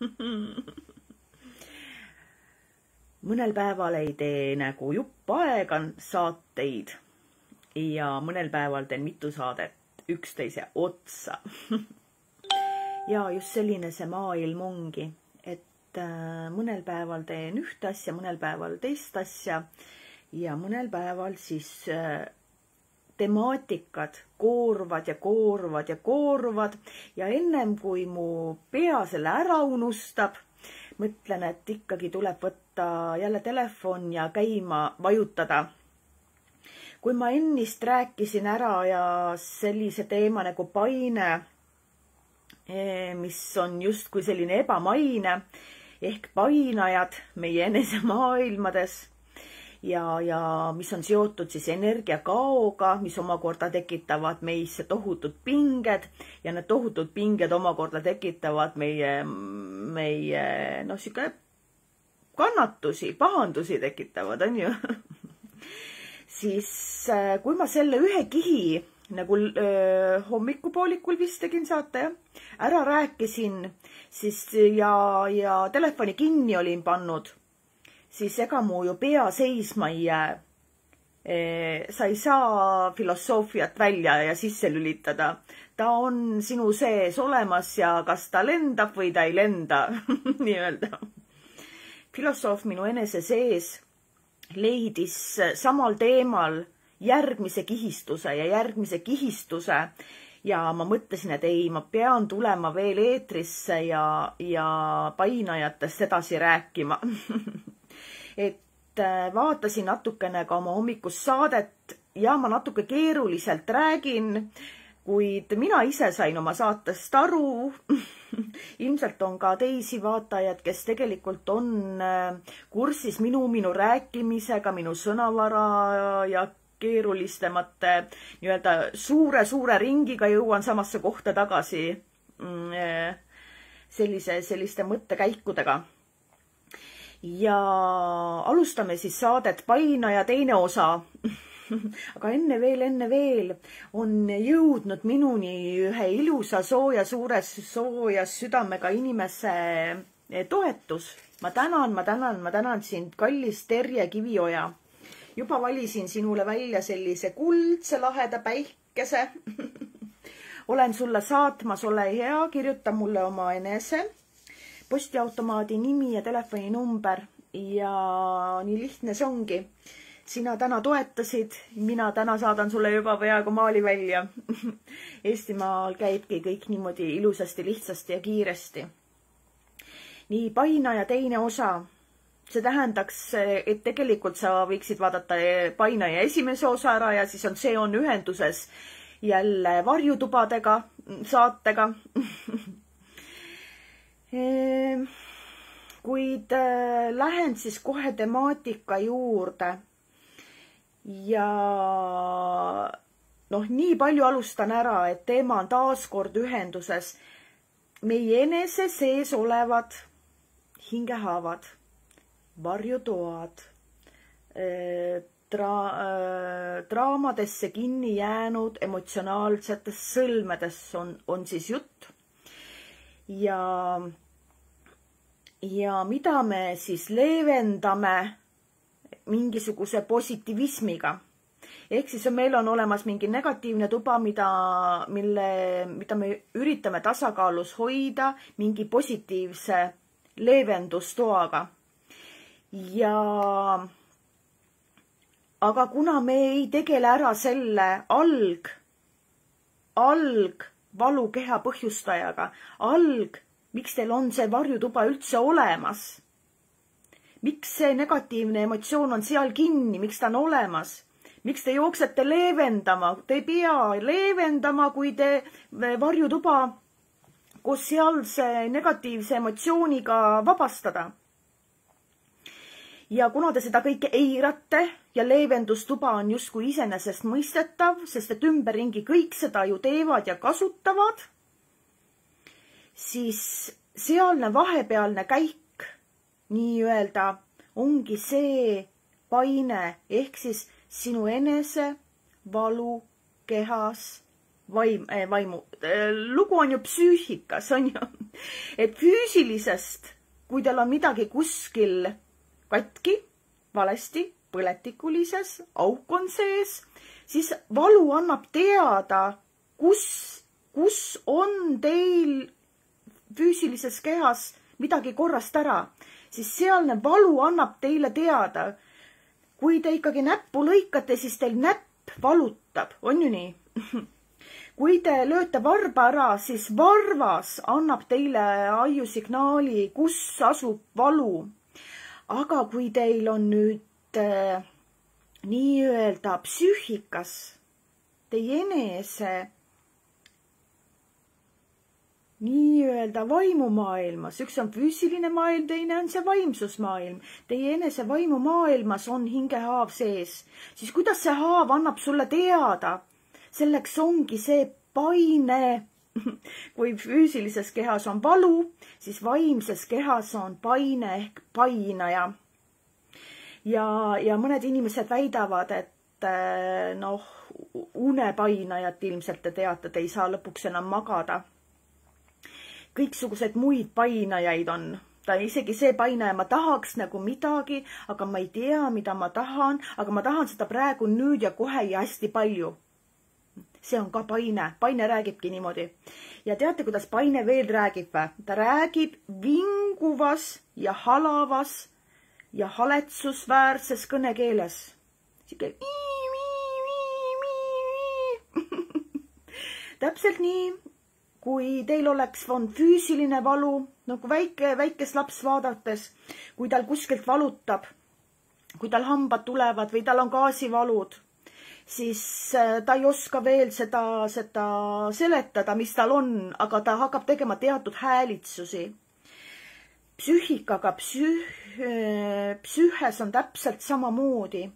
mõnel päeval ei tee nagu jupp aega saateid. Ja mõnel päeval teen mitu saadet üksteise otsa. Ja just selline see maailm ongi, et äh, mõnel päeval teen ühte asja, mõnel päeval teist asja. Ja mõnel päeval siis äh, temaatikad kooruvad ja kooruvad ja kooruvad ja ennem kui mu pea selle ära unustab, mõtlen, et ikkagi tuleb võtta jälle telefon ja käima vajutada. kui ma ennist rääkisin ära ja sellise teema nagu paine, eh, mis on justkui selline ebamaine ehk painajad meie enesemaailmades ja, ja mis on seotud siis energiakaoga, mis omakorda tekitavad meisse tohutud pinged. Ja need tohutud pinged omakorda tekitavad meie, meie noh, sihuke kannatusi, pahandusi tekitavad, on ju. Siis äh, kui ma selle ühe kihi nagu öö, hommikupoolikul vist tegin saate jah, ära rääkisin, siis ja, ja telefoni kinni olin pannud siis ega mu ju pea seisma ei jää. sa ei saa filosoofiat välja ja sisse lülitada. ta on sinu sees olemas ja kas ta lendab või ta ei lenda nii-öelda. filosoof minu enese sees leidis samal teemal järgmise kihistuse ja järgmise kihistuse ja ma mõtlesin, et ei, ma pean tulema veel eetrisse ja, ja painajatest edasi rääkima et äh, vaatasin natukene ka oma hommikust saadet ja ma natuke keeruliselt räägin, kuid mina ise sain oma saatest aru. Ilmselt on ka teisi vaatajaid, kes tegelikult on äh, kursis minu, minu rääkimisega, minu sõnavara ja keerulistemate nii-öelda suure-suure ringiga jõuan samasse kohta tagasi mm, äh, sellise, selliste mõttekäikudega ja alustame siis saadet Painaja teine osa aga enne veel, enne veel on jõudnud minuni ühe ilusa sooja, suures soojas südamega inimese toetus. ma tänan, ma tänan, ma tänan sind, kallis Terje Kivioja. juba valisin sinule välja sellise kuldse laheda päikese olen sulle saatmas, ole hea, kirjuta mulle oma enese postiautomaadi nimi ja telefoninumber ja nii lihtne see ongi. sina täna toetasid, mina täna saadan sulle juba peaaegu maali välja Eestimaal käibki kõik niimoodi ilusasti, lihtsasti ja kiiresti. nii Painaja teine osa see tähendaks, et tegelikult sa võiksid vaadata Painaja esimese osa ära ja siis on, see on ühenduses jälle varjutubadega, saatega kuid äh, lähen siis kohe temaatika juurde. ja noh, nii palju alustan ära, et teema on taaskord ühenduses meie enese sees olevad hingehaavad, varjutoad, äh, dra-, äh, draamadesse kinni jäänud emotsionaalsetest sõlmedest on, on siis jutt ja, ja mida me siis leevendame mingisuguse positiivismiga. ehk siis meil on olemas mingi negatiivne tuba, mida, mille, mida me üritame tasakaalus hoida mingi positiivse leevendustoaga. ja aga kuna me ei tegele ära selle alg, alg valukeha põhjustajaga. alg, miks teil on see varjutuba üldse olemas? miks see negatiivne emotsioon on seal kinni, miks ta on olemas? miks te jooksete leevendama, te ei pea leevendama, kui te varjutuba koos sealse negatiivse emotsiooniga vabastada ja kuna te seda kõike eirate ja leevendustuba on justkui iseenesestmõistetav, sest et ümberringi kõik seda ju teevad ja kasutavad, siis sealne vahepealne käik nii-öelda ongi see paine ehk siis sinu enese valu kehas vaim äh,, vaimu äh,, lugu on ju psüühikas, on ju. et füüsilisest, kui teil on midagi kuskil katki, valesti, põletikulises, auk on sees, siis valu annab teada, kus, kus on teil füüsilises kehas midagi korrast ära, siis sealne valu annab teile teada. kui te ikkagi näppu lõikate, siis teil näpp valutab, on ju nii kui te lööte varba ära, siis varvas annab teile aiusignaali, kus asub valu. aga kui teil on nüüd äh, nii-öelda psüühikas, teie enese nii-öelda vaimumaailmas, üks on füüsiline maailm, teine on see vaimsusmaailm. Teie enese vaimumaailmas on hingehaav sees, siis kuidas see haav annab sulle teada? selleks ongi see paine. kui füüsilises kehas on valu, siis vaimses kehas on paine ehk painaja. ja, ja mõned inimesed väidavad, et noh, unepainajat ilmselt te teate, te ei saa lõpuks enam magada kõiksuguseid muid painajaid on. ta isegi see painaja, ma tahaks nagu midagi, aga ma ei tea, mida ma tahan, aga ma tahan seda praegu, nüüd ja kohe ja hästi palju. see on ka paine, paine räägibki niimoodi. ja teate, kuidas paine veel räägib või? ta räägib vinguvas ja halavas ja haletsusväärses kõnekeeles. sihuke täpselt nii kui teil oleks on füüsiline valu, nagu väike, väikest laps vaadates, kui tal kuskilt valutab, kui tal hambad tulevad või tal on gaasivalud, siis äh, ta ei oska veel seda, seda seletada, mis tal on, aga ta hakkab tegema teatud häälitsusi. psüühikaga, psüh-, äh, psüühes on täpselt samamoodi.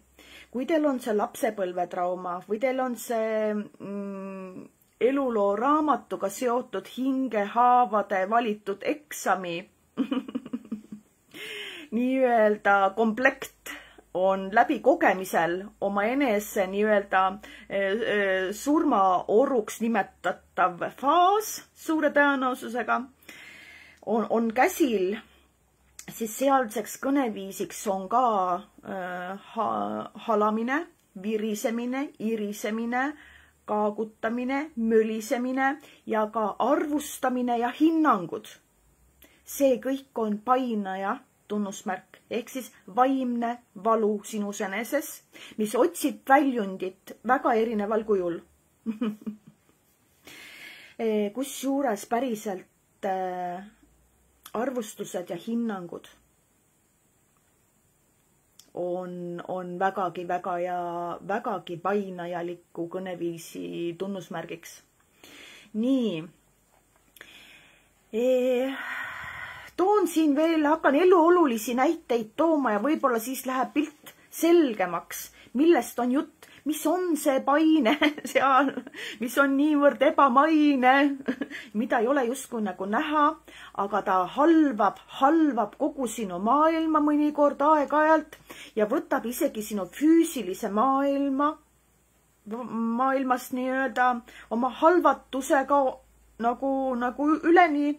kui teil on see lapsepõlvetrauma või teil on see mm, eluloo raamatuga seotud hingehaavade valitud eksami nii-öelda komplekt on läbikogemisel oma enese nii-öelda eh, eh, surmaoruks nimetatav faas suure tõenäosusega. On, on käsil, siis sealseks kõneviisiks on ka äh, ha, halamine, virisemine, irisemine kaagutamine, mölisemine ja ka arvustamine ja hinnangud. see kõik on painaja tunnusmärk ehk siis vaimne valu sinus eneses, mis otsib väljundit väga erineval kujul kusjuures päriselt äh, arvustused ja hinnangud on, on vägagi väga ja vägagi painajaliku kõneviisi tunnusmärgiks. nii e,. toon siin veel, hakkan eluolulisi näiteid tooma ja võib-olla siis läheb pilt selgemaks, millest on jutt mis on see paine seal, mis on niivõrd ebamaine, mida ei ole justkui nagu näha, aga ta halvab, halvab kogu sinu maailma mõnikord aeg-ajalt ja võtab isegi sinu füüsilise maailma, maailmast nii-öelda oma halvatusega nagu, nagu üleni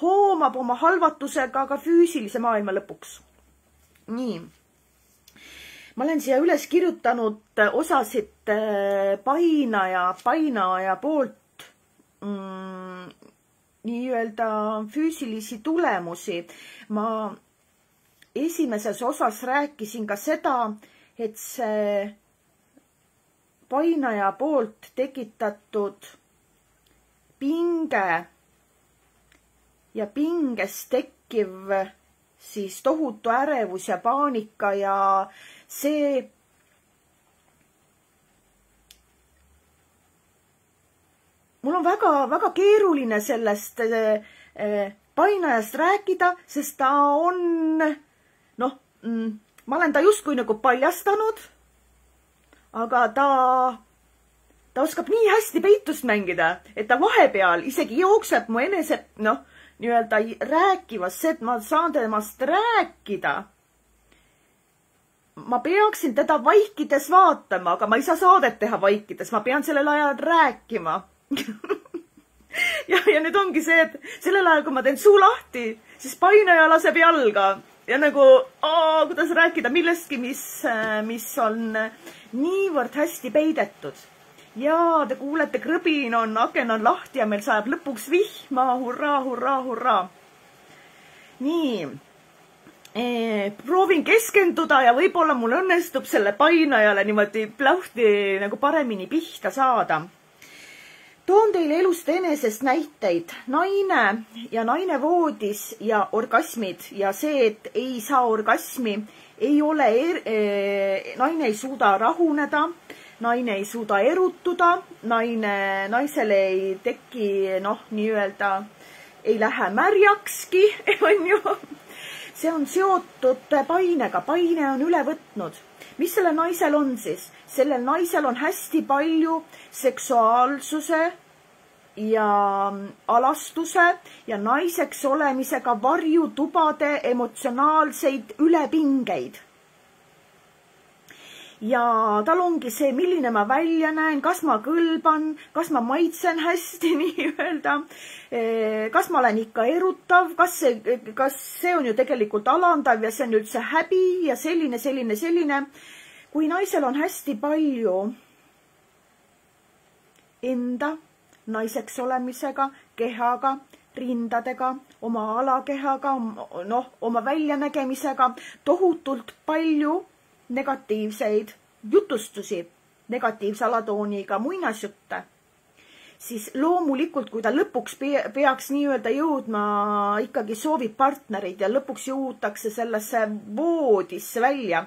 hoomab oma halvatusega ka füüsilise maailma lõpuks. nii ma olen siia üles kirjutanud äh, osasid äh, painaja, painaja poolt mm, nii-öelda füüsilisi tulemusi. ma esimeses osas rääkisin ka seda, et see painaja poolt tekitatud pinge ja pinges tekkiv siis tohutu ärevus ja paanika ja see mul on väga-väga keeruline sellest äh, painajast rääkida, sest ta on noh mm,, ma olen ta justkui nagu paljastanud. aga ta, ta oskab nii hästi peitust mängida, et ta vahepeal isegi jookseb mu enese noh, nii-öelda rääkivas, see, et ma saan temast rääkida ma peaksin teda vaikides vaatama, aga ma ei saa saadet teha vaikides, ma pean sellel ajal rääkima ja, ja nüüd ongi see, et sellel ajal, kui ma teen suu lahti, siis painaja laseb jalga ja nagu, kuidas rääkida millestki, mis, mis on niivõrd hästi peidetud. ja te kuulete, krõbin on, aken on lahti ja meil sajab lõpuks vihma, hurraa, hurraa, hurraa. nii proovin keskenduda ja võib-olla mul õnnestub selle painajale niimoodi plahti nagu paremini pihta saada. toon teile elust enesest näiteid. naine ja naine voodis ja orgasmid ja see, et ei saa orgasmi, ei ole er,, eh, naine ei suuda rahuneda, naine ei suuda erutuda, naine, naisele ei teki noh, nii-öelda ei lähe märjakski, on ju see on seotud painega, paine on üle võtnud. mis sellel naisel on siis? sellel naisel on hästi palju seksuaalsuse ja alastuse ja naiseks olemisega varjutubade emotsionaalseid ülepingeid ja tal ongi see, milline ma välja näen, kas ma kõlban, kas ma maitsen hästi nii-öelda, eh, kas ma olen ikka erutav, kas see, kas see on ju tegelikult alandav ja see on üldse häbi ja selline, selline, selline. kui naisel on hästi palju enda naiseks olemisega, kehaga, rindadega, oma alakehaga, noh, oma väljanägemisega, tohutult palju negatiivseid jutustusi, negatiivse alatooniga muinasjutte, siis loomulikult, kui ta lõpuks peaks nii-öelda jõudma, ikkagi soovib partnerit ja lõpuks jõutakse sellesse voodisse välja.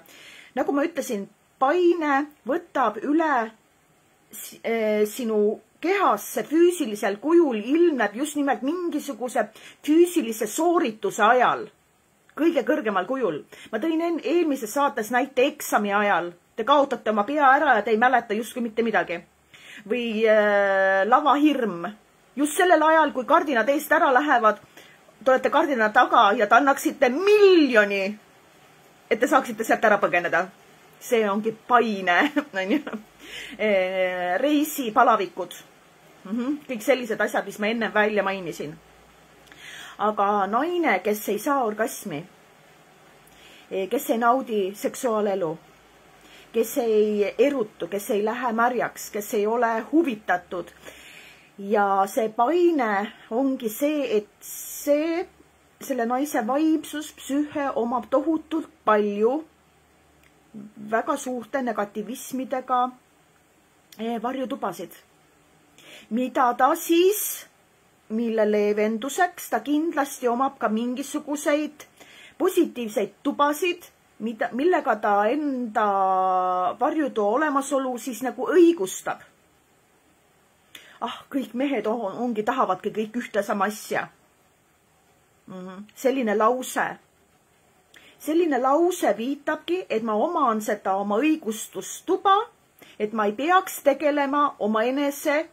nagu ma ütlesin, paine võtab üle eh, sinu kehasse füüsilisel kujul ilmneb just nimelt mingisuguse füüsilise soorituse ajal kõige kõrgemal kujul. ma tõin eelmises saates näite eksami ajal. Te kaotate oma pea ära ja te ei mäleta justkui mitte midagi. või äh, lavahirm. just sellel ajal, kui kardinad eest ära lähevad, te olete kardina taga ja te annaksite miljoni, et te saaksite sealt ära põgeneda. see ongi paine, onju. Äh, reisipalavikud mm. -hmm. kõik sellised asjad, mis ma ennem välja mainisin aga naine, kes ei saa orgasmi, eh, kes ei naudi seksuaalelu, kes ei erutu, kes ei lähe märjaks, kes ei ole huvitatud. ja see paine ongi see, et see, selle naise vaimsus, psüühe omab tohutult palju väga suurte negatiivismidega eh, varjutubasid, mida ta siis mille leevenduseks ta kindlasti omab ka mingisuguseid positiivseid tubasid, mida, millega ta enda varjutoa olemasolu siis nagu õigustab. ah, kõik mehed on, ongi, tahavadki kõik ühte sama asja mm. -hmm. selline lause, selline lause viitabki, et ma oman seda oma õigustustuba, et ma ei peaks tegelema omaenese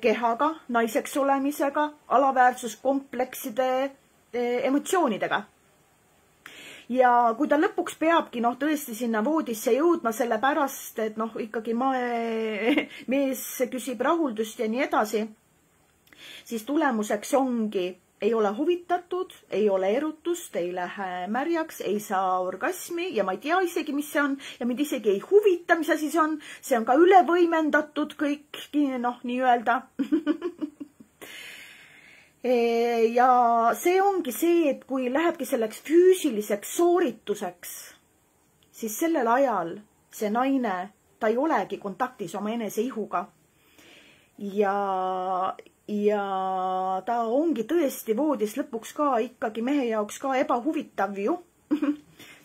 kehaga, naiseks olemisega, alaväärsuskomplekside eh, emotsioonidega. ja kui ta lõpuks peabki noh, tõesti sinna voodisse jõudma, sellepärast et noh, ikkagi mae, mees küsib rahuldust ja nii edasi, siis tulemuseks ongi ei ole huvitatud, ei ole erutust, ei lähe märjaks, ei saa orgasmi ja ma ei tea isegi, mis see on ja mind isegi ei huvita, mis asi see on. see on ka üle võimendatud kõik, noh, nii-öelda ja see ongi see, et kui lähebki selleks füüsiliseks soorituseks, siis sellel ajal see naine, ta ei olegi kontaktis oma eneseihuga. ja, ja ta ongi tõesti voodis lõpuks ka ikkagi mehe jaoks ka ebahuvitav ju.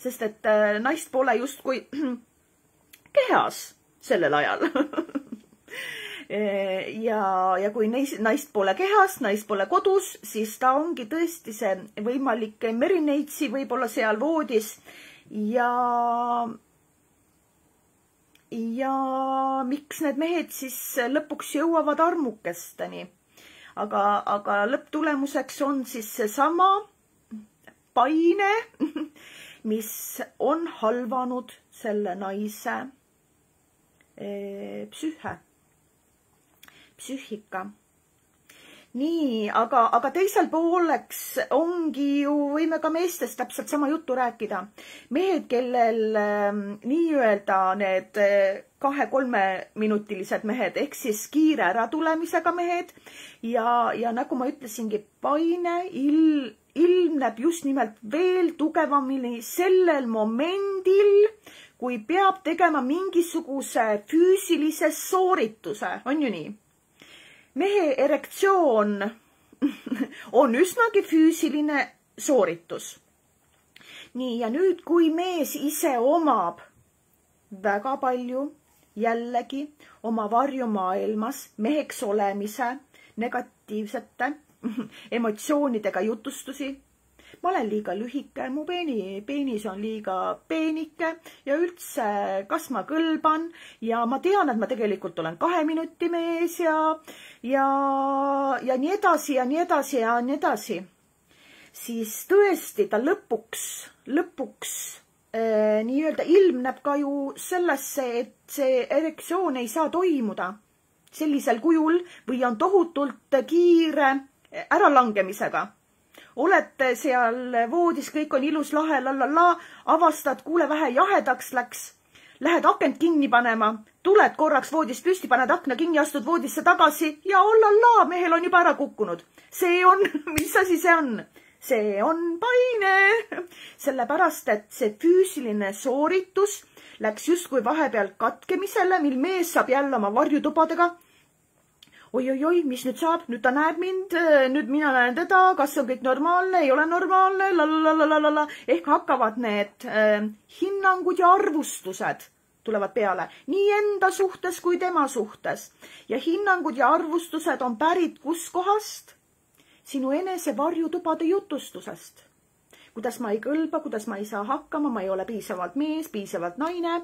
Sest et äh, naist pole justkui kehas sellel ajal. Ja, ja kui neis, naist pole kehas, naist pole kodus, siis ta ongi tõesti see võimalik merineitsi võib-olla seal voodis. Ja ja miks need mehed siis lõpuks jõuavad armukesteni aga, aga lõpptulemuseks on siis seesama paine mis on halvanud selle naise eh, psüühe, psüühika nii, aga, aga teisel pooleks ongi ju, võime ka meestest täpselt sama juttu rääkida. mehed, kellel äh, nii-öelda need äh, kahe-kolmeminutilised mehed ehk siis kiire äratulemisega mehed ja, ja nagu ma ütlesingi, paine il, ilmneb just nimelt veel tugevamini sellel momendil, kui peab tegema mingisuguse füüsilise soorituse, on ju nii? mehe erektsioon on üsnagi füüsiline sooritus. nii, ja nüüd, kui mees ise omab väga palju jällegi oma varjumaailmas meheks olemise negatiivsete emotsioonidega jutustusi ma olen liiga lühike, mu peeni, peenis on liiga peenike ja üldse, kas ma kõlban ja ma tean, et ma tegelikult olen kahe minuti mees ja, ja, ja nii edasi ja nii edasi ja nii edasi. siis tõesti ta lõpuks, lõpuks nii-öelda ilmneb ka ju sellesse, et see erektsioon ei saa toimuda sellisel kujul või on tohutult kiire äralangemisega olete seal voodis, kõik on ilus, lahe, la la la, avastad, kuule, vähe jahedaks läks. Lähed akent kinni panema, tuled korraks voodist püsti, paned akna kinni, astud voodisse tagasi ja oh la la, mehel on juba ära kukkunud. see on, mis asi see on? See on paine, sellepärast et see füüsiline sooritus läks justkui vahepeal katkemisele, mil mees saab jälle oma varjutubadega. Oi-oi-oi, mis nüüd saab, nüüd ta näeb mind, nüüd mina näen teda, kas on kõik normaalne, ei ole normaalne, la-la-la-la-la-la, ehk hakkavad need äh, hinnangud ja arvustused tulevad peale. Nii enda suhtes kui tema suhtes. Ja hinnangud ja arvustused on pärit kuskohast? Sinu enese varjutubade jutustusest. Kuidas ma ei kõlba, kuidas ma ei saa hakkama, ma ei ole piisavalt mees, piisavalt naine,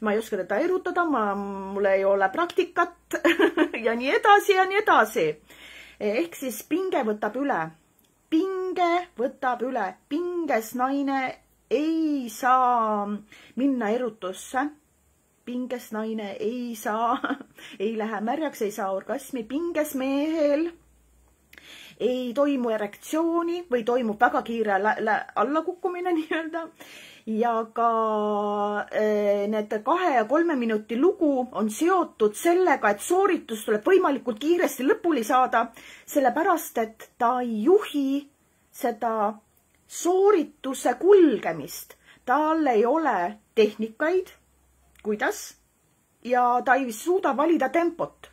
ma ei oska teda erutada, ma, mul ei ole praktikat ja nii edasi ja nii edasi. ehk siis pinge võtab üle, pinge võtab üle, pinges naine ei saa minna erutusse. Pinges naine ei saa, ei lähe märjaks, ei saa orgasmi, pinges mehel ei toimu erektsiooni või toimub väga kiire allakukkumine nii-öelda ja ka äh, need kahe ja kolme minuti lugu on seotud sellega, et sooritus tuleb võimalikult kiiresti lõpuni saada, sellepärast et ta ei juhi seda soorituse kulgemist. tal ei ole tehnikaid, kuidas, ja ta ei suuda valida tempot.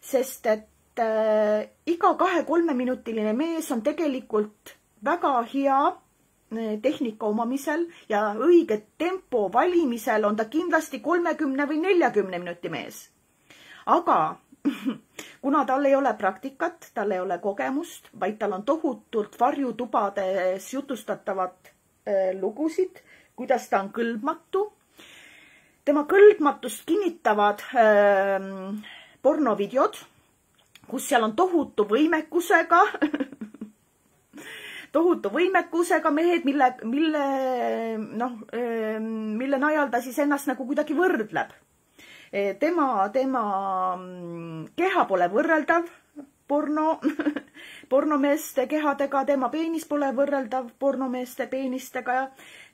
sest et äh, iga kahe-kolmeminutiline mees on tegelikult väga hea äh, tehnika omamisel ja õige tempo valimisel on ta kindlasti kolmekümne või neljakümne minuti mees. aga kuna tal ei ole praktikat, tal ei ole kogemust, vaid tal on tohutult varjutubades jutustatavad äh, lugusid, kuidas ta on kõlbmatu. tema kõlbmatust kinnitavad äh, pornovideod kus seal on tohutu võimekusega tohutu võimekusega mehed, mille, mille noh, ehm, mille najal ta siis ennast nagu kuidagi võrdleb. E, tema, tema mm, keha pole võrreldav porno, pornomeeste kehadega, tema peenis pole võrreldav pornomeeste peenistega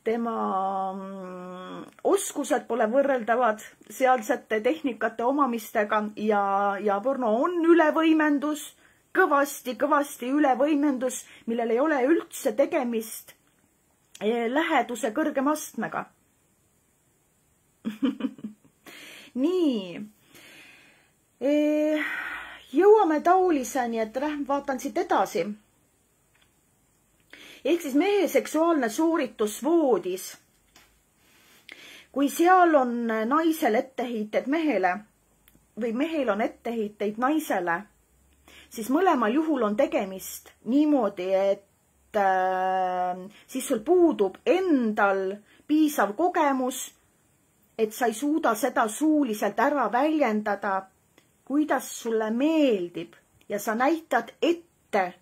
tema mm, oskused pole võrreldavad sealsete tehnikate omamistega ja, ja porno on ülevõimendus, kõvasti-kõvasti ülevõimendus, millel ei ole üldse tegemist eh, läheduse kõrgema astmega nii e,. jõuame taoliseni, et vaatan siit edasi ehk siis mehe seksuaalne sooritus voodis. kui seal on naisel etteheited mehele või mehel on etteheiteid naisele, siis mõlemal juhul on tegemist niimoodi, et äh, siis sul puudub endal piisav kogemus, et sa ei suuda seda suuliselt ära väljendada, kuidas sulle meeldib ja sa näitad ette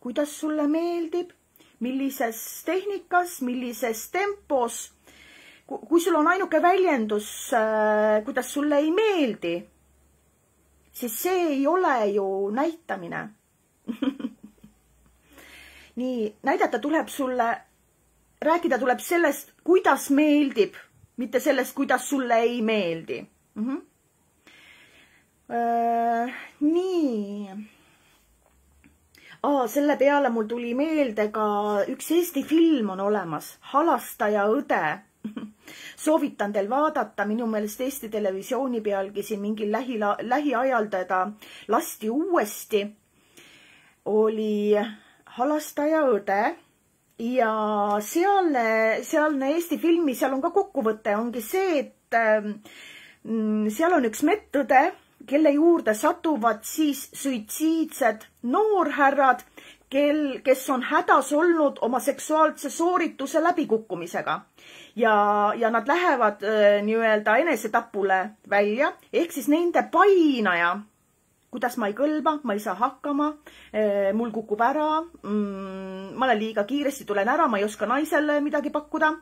kuidas sulle meeldib, millises tehnikas, millises tempos. kui sul on ainuke väljendus, äh, kuidas sulle ei meeldi, siis see ei ole ju näitamine nii, näidata tuleb sulle, rääkida tuleb sellest, kuidas meeldib, mitte sellest, kuidas sulle ei meeldi mm. -hmm. Äh, nii aa, selle peale mul tuli meelde ka üks Eesti film on olemas, Halastaja õde soovitan teil vaadata, minu meelest Eesti Televisiooni pealgi siin mingil lähi, lähiajal teda lasti uuesti. oli Halastaja õde ja sealne, sealne Eesti filmi, seal on ka kokkuvõte, ongi see, et äh, seal on üks medõde kelle juurde satuvad siis suitsiidsed noorhärrad, kel, kes on hädas olnud oma seksuaalse soorituse läbikukkumisega. ja, ja nad lähevad äh, nii-öelda enesetapule välja, ehk siis nende painaja, kuidas ma ei kõlba, ma ei saa hakkama äh,, mul kukub ära mm,, ma olen liiga kiiresti, tulen ära, ma ei oska naisele midagi pakkuda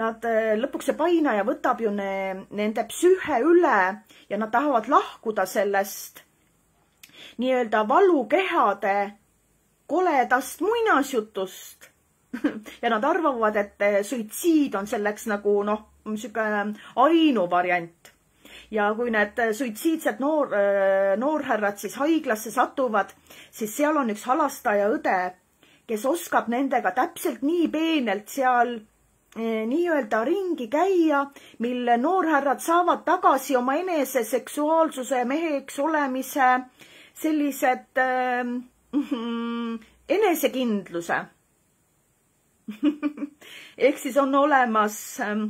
nad äh, lõpuks see painaja võtab ju ne, nende psüühe üle ja nad tahavad lahkuda sellest nii-öelda valukehade koledast muinasjutust ja nad arvavad, et äh, suitsiid on selleks nagu noh, niisugune ainuvariant. ja kui need äh, suitsiidsed noor, noorhärrad siis haiglasse satuvad, siis seal on üks halastaja õde, kes oskab nendega täpselt nii peenelt seal nii-öelda ringi käia, mil noorhärrad saavad tagasi oma enese seksuaalsuse meheks olemise sellised äh, enesekindluse. Ehk siis on olemas äh,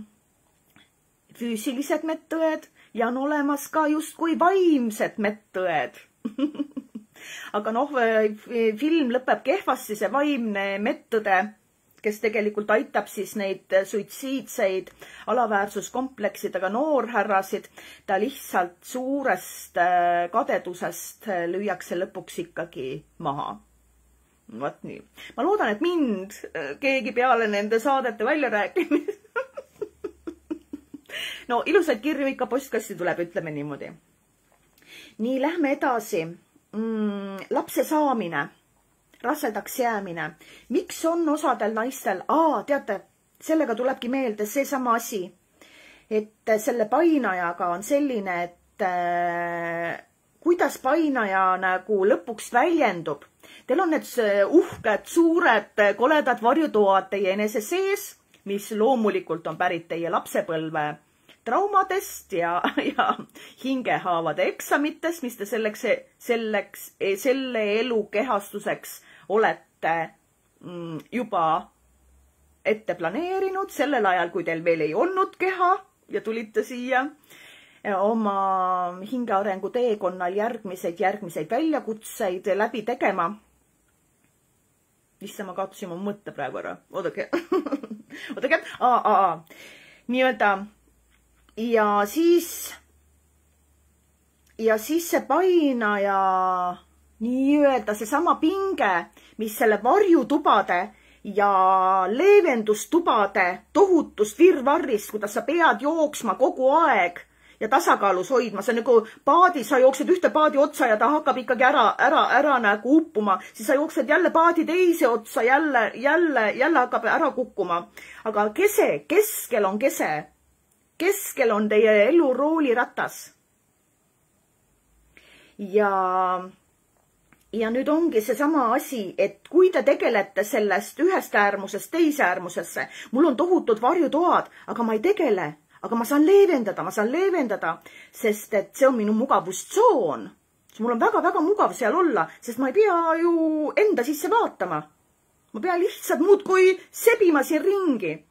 füüsilised medõed ja on olemas ka justkui vaimsed medõed. Aga noh, film lõpeb kehvasti, see vaimne medõde kes tegelikult aitab siis neid suitsiidseid alaväärsuskompleksidega noorhärrasid, ta lihtsalt suurest äh, kadedusest äh, lüüakse lõpuks ikkagi maha vot nii. ma loodan, et mind äh, keegi peale nende saadete väljarääkimist no ilusaid kirju ikka postkasti tuleb, ütleme niimoodi. nii, lähme edasi mm,. lapse saamine rasedaks jäämine. miks on osadel naistel, aa, teate, sellega tulebki meelde seesama asi, et selle painajaga on selline, et äh, kuidas painaja nagu lõpuks väljendub. Teil on need uhked, suured, koledad varjutoad teie enese sees, mis loomulikult on pärit teie lapsepõlve traumadest ja, ja hingehaavade eksamitest, mis te selleks, selleks, selle elu kehastuseks olete mm, juba ette planeerinud sellel ajal, kui teil veel ei olnud keha ja tulite siia oma hingearengu teekonnal järgmiseid, järgmiseid väljakutseid läbi tegema. issand, ma kaotasin oma mõtte praegu ära, oodake. Oodake, nii-öelda ja siis, ja siis see painaja nii-öelda seesama pinge, mis selle varjutubade ja leevendustubade tohutust virvarrist, kuidas sa pead jooksma kogu aeg ja tasakaalus hoidma, see on nagu paadi, sa jooksed ühte paadi otsa ja ta hakkab ikkagi ära, ära, ära nagu uppuma, siis sa jooksed jälle paadi teise otsa, jälle, jälle, jälle hakkab ära kukkuma. aga kese, keskel on kese. Keskel on teie elu rooliratas. ja ja nüüd ongi seesama asi, et kui te tegelete sellest ühest äärmusest teise äärmusesse, mul on tohutud varjutoad, aga ma ei tegele, aga ma saan leevendada, ma saan leevendada, sest et see on minu mugavustsoon. mul on väga-väga mugav seal olla, sest ma ei pea ju enda sisse vaatama. ma pean lihtsalt muudkui sebima siin ringi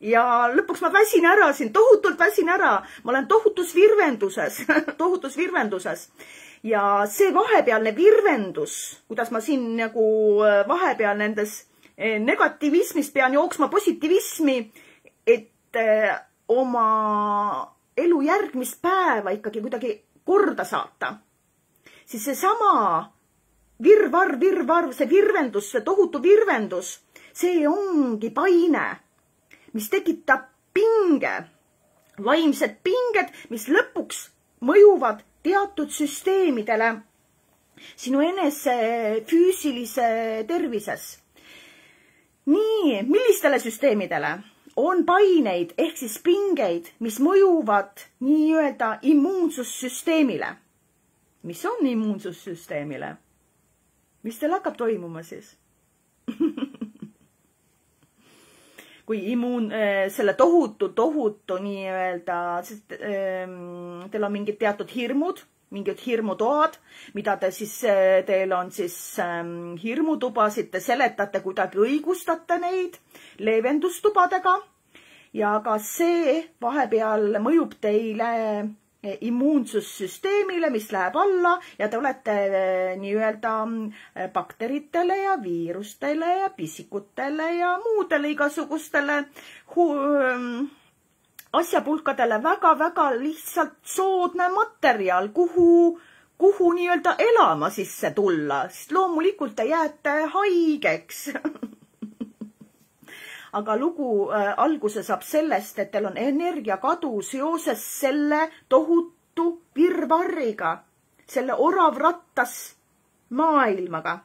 ja lõpuks ma väsin ära siin, tohutult väsin ära, ma olen tohutus virvenduses tohutus virvenduses. Ja see vahepealne virvendus, kuidas ma siin nagu äh, vahepeal nendes äh, negatiivismist pean jooksma positiivismi, et äh, oma elu järgmist päeva ikkagi kuidagi korda saata, siis seesama virvarr, virvarr, see virvendus, see tohutu virvendus, see ongi paine, mis tekitab pinge, vaimsed pinged, mis lõpuks mõjuvad teatud süsteemidele sinu enese füüsilise tervises. nii, millistele süsteemidele? on paineid ehk siis pingeid, mis mõjuvad nii-öelda immuunsussüsteemile. mis on immuunsussüsteemile? mis teil hakkab toimuma siis kui immuun, äh, selle tohutu, tohutu nii-öelda, sest ähm, teil on mingid teatud hirmud, mingid hirmutoad, mida te siis, äh, teil on siis ähm, hirmutubasid, te seletate kuidagi, õigustate neid leevendustubadega. Ja ka see vahepeal mõjub teile immuunsussüsteemile, mis läheb alla ja te olete eh, nii-öelda eh, bakteritele ja viirustele ja pisikutele ja muudele igasugustele mm, asjapulkadele väga-väga lihtsalt soodne materjal, kuhu, kuhu nii-öelda elama sisse tulla, sest loomulikult te jääte haigeks aga lugu äh, alguse saab sellest, et teil on energiakadu seoses selle tohutu virvarriga, selle oravrattas maailmaga.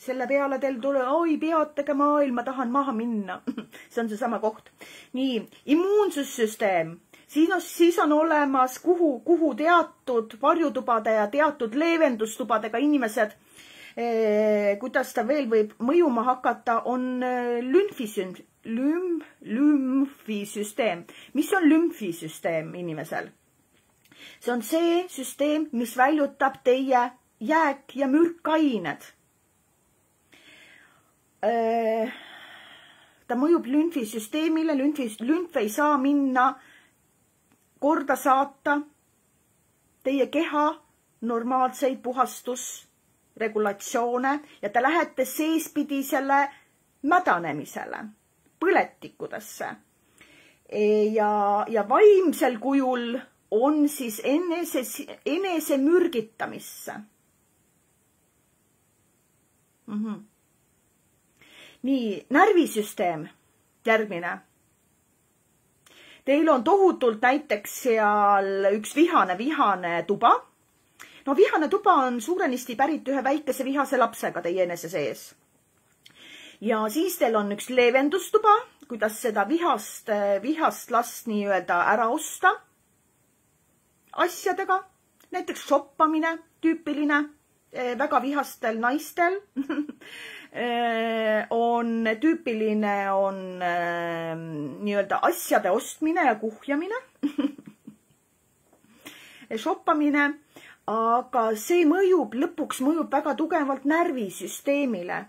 selle peale teil tuleb, oi, peatage maailm, ma tahan maha minna see on seesama koht. nii, immuunsussüsteem siin on, siis on olemas, kuhu, kuhu teatud varjutubade ja teatud leevendustubadega inimesed kuidas ta veel võib mõjuma hakata, on eh, lümfisünd-, lüm-, lümfisüsteem. mis on lümfisüsteem inimesel? see on see süsteem, mis väljutab teie jääk- ja mürkained. Eh, ta mõjub lümfisüsteemile, lümfis, lümf ei saa minna korda saata teie keha normaalseid puhastus regulatsioone ja te lähete seespidisele mädanemisele, põletikudesse. ja, ja vaimsel kujul on siis enese, enesemürgitamisse mm. -hmm. nii, närvisüsteem, järgmine. Teil on tohutult näiteks seal üks vihane, vihane tuba no vihane tuba on suurenisti pärit ühe väikese vihase lapsega teie enese sees. ja siis teil on üks leevendustuba, kuidas seda vihast, vihast last nii-öelda ära osta. Asjadega, näiteks shoppamine, tüüpiline eh, väga vihastel naistel. Eh, on tüüpiline, on eh, nii-öelda asjade ostmine ja kuhjamine. Shoppamine aga see mõjub, lõpuks mõjub väga tugevalt närvisüsteemile.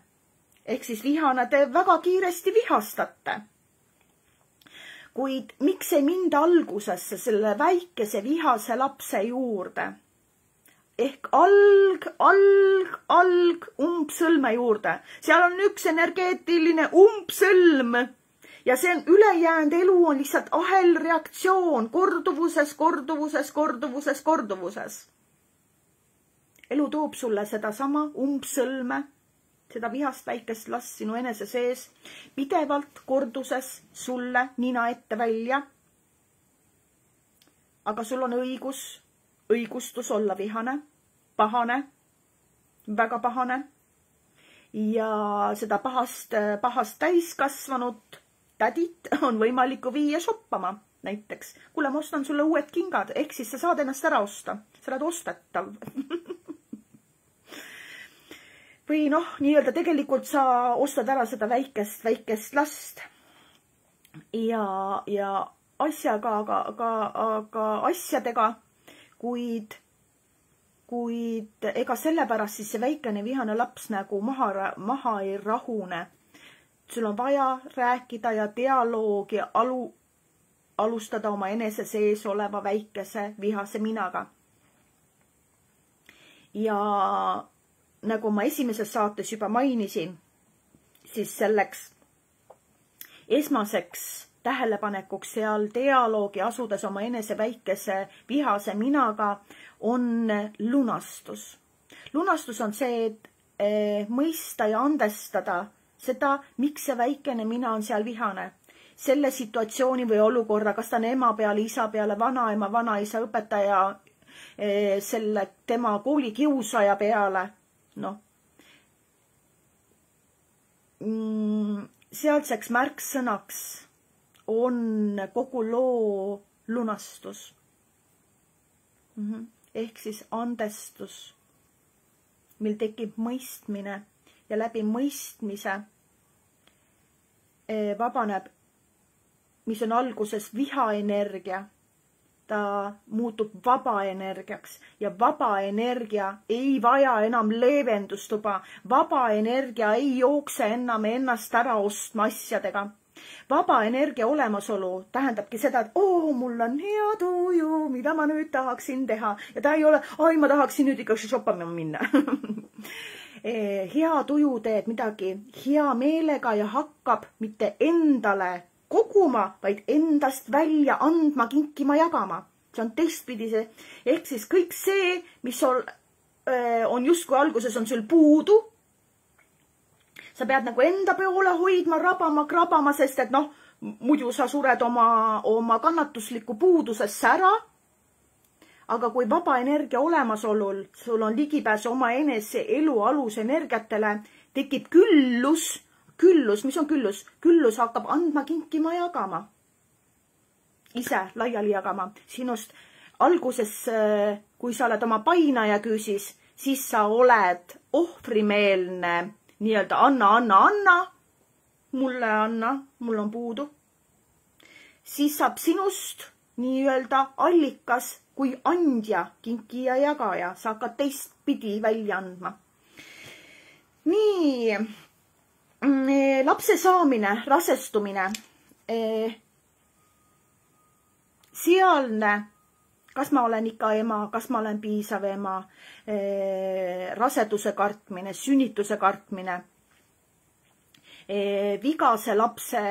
ehk siis vihane, te väga kiiresti vihastate. kuid miks ei minda algusesse selle väikese vihase lapse juurde? ehk alg, alg, alg umbsõlme juurde. seal on üks energeetiline umbsõlm ja see on ülejäänud elu on lihtsalt ahelreaktsioon korduvuses, korduvuses, korduvuses, korduvuses elu toob sulle sedasama umbsõlme, seda vihast väikest last sinu enese sees pidevalt korduses sulle nina ette välja. aga sul on õigus, õigustus olla vihane, pahane, väga pahane ja seda pahast, pahast täiskasvanut tädit on võimalik viia shoppama näiteks. kuule, ma ostan sulle uued kingad, ehk siis sa saad ennast ära osta, sa oled ostetav või noh, nii-öelda tegelikult sa ostad ära seda väikest, väikest last ja, ja asjaga, aga, aga, aga asjadega, kuid, kuid ega sellepärast siis see väikene vihane laps nagu maha, maha ei rahune. sul on vaja rääkida ja dialoogi alu, alustada oma enese sees oleva väikese vihase minaga. ja nagu ma esimeses saates juba mainisin, siis selleks esmaseks tähelepanekuks seal dialoogi asudes oma enese väikese vihase minaga on lunastus. lunastus on see, et eh, mõista ja andestada seda, miks see väikene mina on seal vihane. selle situatsiooni või olukorra, kas ta on ema peale, isa peale, vanaema, vanaisa, õpetaja, eh, selle tema koolikiusaja peale, noh mm, sealseks märksõnaks on kogu loo lunastus mm. -hmm. ehk siis andestus, mil tekib mõistmine ja läbi mõistmise eh, vabaneb, mis on alguses vihaenergia, ta muutub vaba energiaks. Ja vaba energia ei vaja enam leevendustuba. vaba energia ei jookse enam ennast ära ostma asjadega. Vaba energia olemasolu tähendabki seda, et oo, mul on hea tuju, mida ma nüüd tahaksin teha. Ja ta ei ole, ai, ma tahaksin nüüd ikka shoppama minna. Eh, hea tuju teeb midagi hea meelega ja hakkab mitte endale koguma, vaid endast välja andma, kinkima, jagama. see on teistpidi see, ehk siis kõik see, mis on, eh, on justkui alguses on sul puudu sa pead nagu enda poole hoidma, rabama, krabama, sest et noh, muidu sa sured oma, oma kannatusliku puudusesse ära. aga kui vaba energia olemasolul sul on ligipääs omaenese elu alusenergiatele, tekib küllus, küllus, mis on küllus? küllus hakkab andma, kinkima, jagama. ise laiali jagama. sinust alguses, kui sa oled oma painaja küüsis, siis sa oled ohvrimeelne nii-öelda anna, anna, anna, mulle anna, mul on puudu, siis saab sinust nii-öelda allikas kui andja, kinkija, jagaja, sa hakkad teistpidi välja andma. nii, lapse saamine, rasestumine, sealne kas ma olen ikka ema, kas ma olen piisav ema, raseduse kartmine, sünnituse kartmine, vigase lapse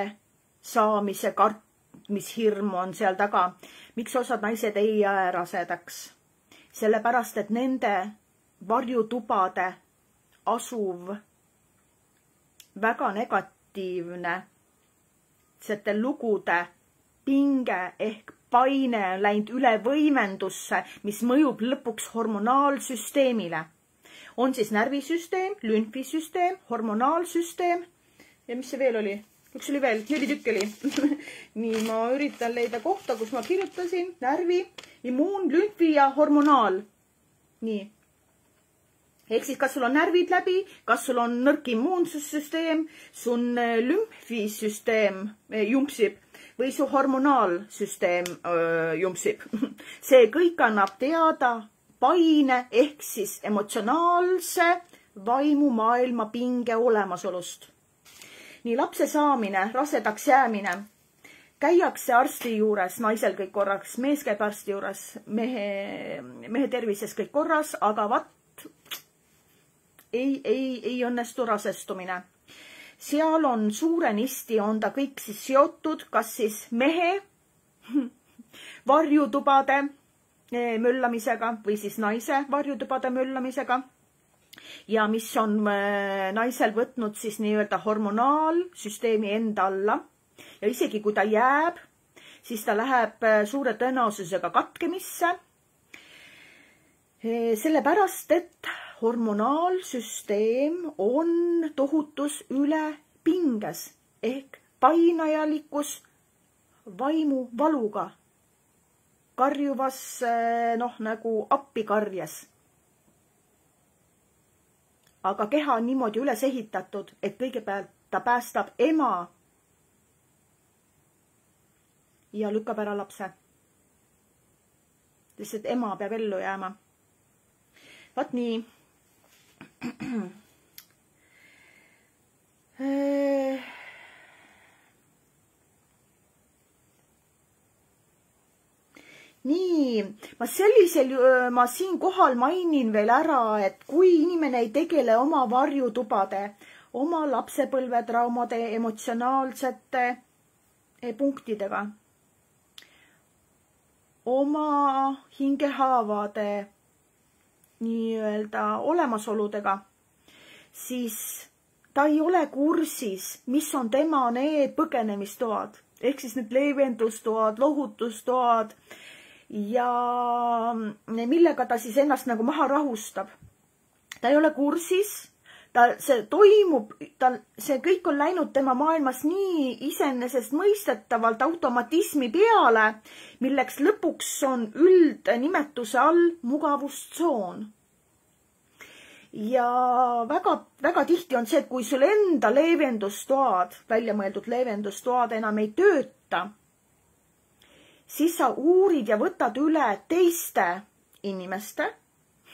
saamise kartmishirm on seal taga. miks osad naised ei jää rasedaks? sellepärast, et nende varjutubade asuv väga negatiivne sete lugude pinge ehk paine on läinud üle võimendusse, mis mõjub lõpuks hormonaalsüsteemile. on siis närvisüsteem, lümfisüsteem, hormonaalsüsteem ja mis see veel oli? üks oli veel, neli tükki oli nii, ma üritan leida kohta, kus ma kirjutasin närvi, immuun, lümfi ja hormonaal. nii. Ehk siis, kas sul on närvid läbi, kas sul on nõrk immuunsussüsteem, sul lümfisüsteem eh, jumpsib või su hormonaalsüsteem öö, jumpsib. see kõik annab teada paine ehk siis emotsionaalse vaimumaailma pinge olemasolust. nii lapse saamine, rasedaks jäämine, käiakse arsti juures, naisel kõik korraks, mees käib arsti juures, mehe, mehe tervises kõik korras, aga vat ei, ei, ei õnnestu rasestumine seal on suurenisti, on ta kõik siis seotud, kas siis mehe varjutubade eh, möllamisega või siis naise varjutubade möllamisega. ja mis on eh, naisel võtnud siis nii-öelda hormonaalsüsteemi enda alla ja isegi kui ta jääb, siis ta läheb eh, suure tõenäosusega katkemisse. sellepärast, et hormonaalsüsteem on tohutus ülepinges ehk painajalikkus vaimuvaluga, karjuvas noh, nagu appikarjes. aga keha on niimoodi üles ehitatud, et kõigepealt ta päästab ema ja lükkab ära lapse. lihtsalt ema peab ellu jääma. vot nii nii, ma sellisel, ma siinkohal mainin veel ära, et kui inimene ei tegele oma varjutubade, oma lapsepõlvetraumade emotsionaalsete eh, punktidega, oma hingehaavade nii-öelda olemasoludega, siis ta ei ole kursis, mis on tema need põgenemistoad ehk siis need leevendustoad, lohutustoad ja millega ta siis ennast nagu maha rahustab. ta ei ole kursis ta, see toimub, tal, see kõik on läinud tema maailmas nii iseenesestmõistetavalt automatismi peale, milleks lõpuks on üldnimetuse all mugavustsoon. ja väga-väga tihti on see, et kui sul enda leevendustoad, väljamõeldud leevendustoad enam ei tööta, siis sa uurid ja võtad üle teiste inimeste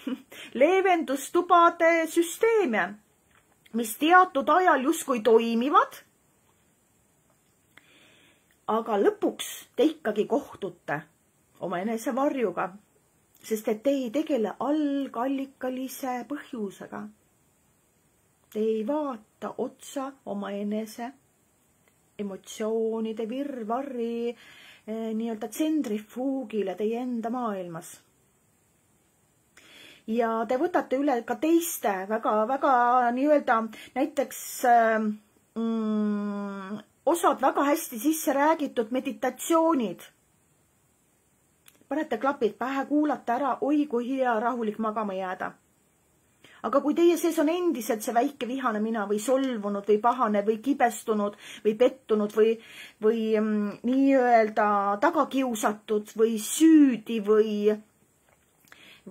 leevendustubade süsteeme mis teatud ajal justkui toimivad. aga lõpuks te ikkagi kohtute oma enesevarjuga, sest et te ei tegele algallikalise põhjusega. Te ei vaata otsa omaenese emotsioonide virvarri eh, nii-öelda tsentrifuugile teie enda maailmas ja te võtate üle ka teiste väga-väga nii-öelda näiteks ähm, mm, osad väga hästi sisse räägitud meditatsioonid. panete klapid pähe, kuulate ära, oi kui hea rahulik magama jääda. aga kui teie sees on endiselt see väike vihane mina või solvunud või pahane või kibestunud või pettunud või, või mm, nii-öelda tagakiusatud või süüdi või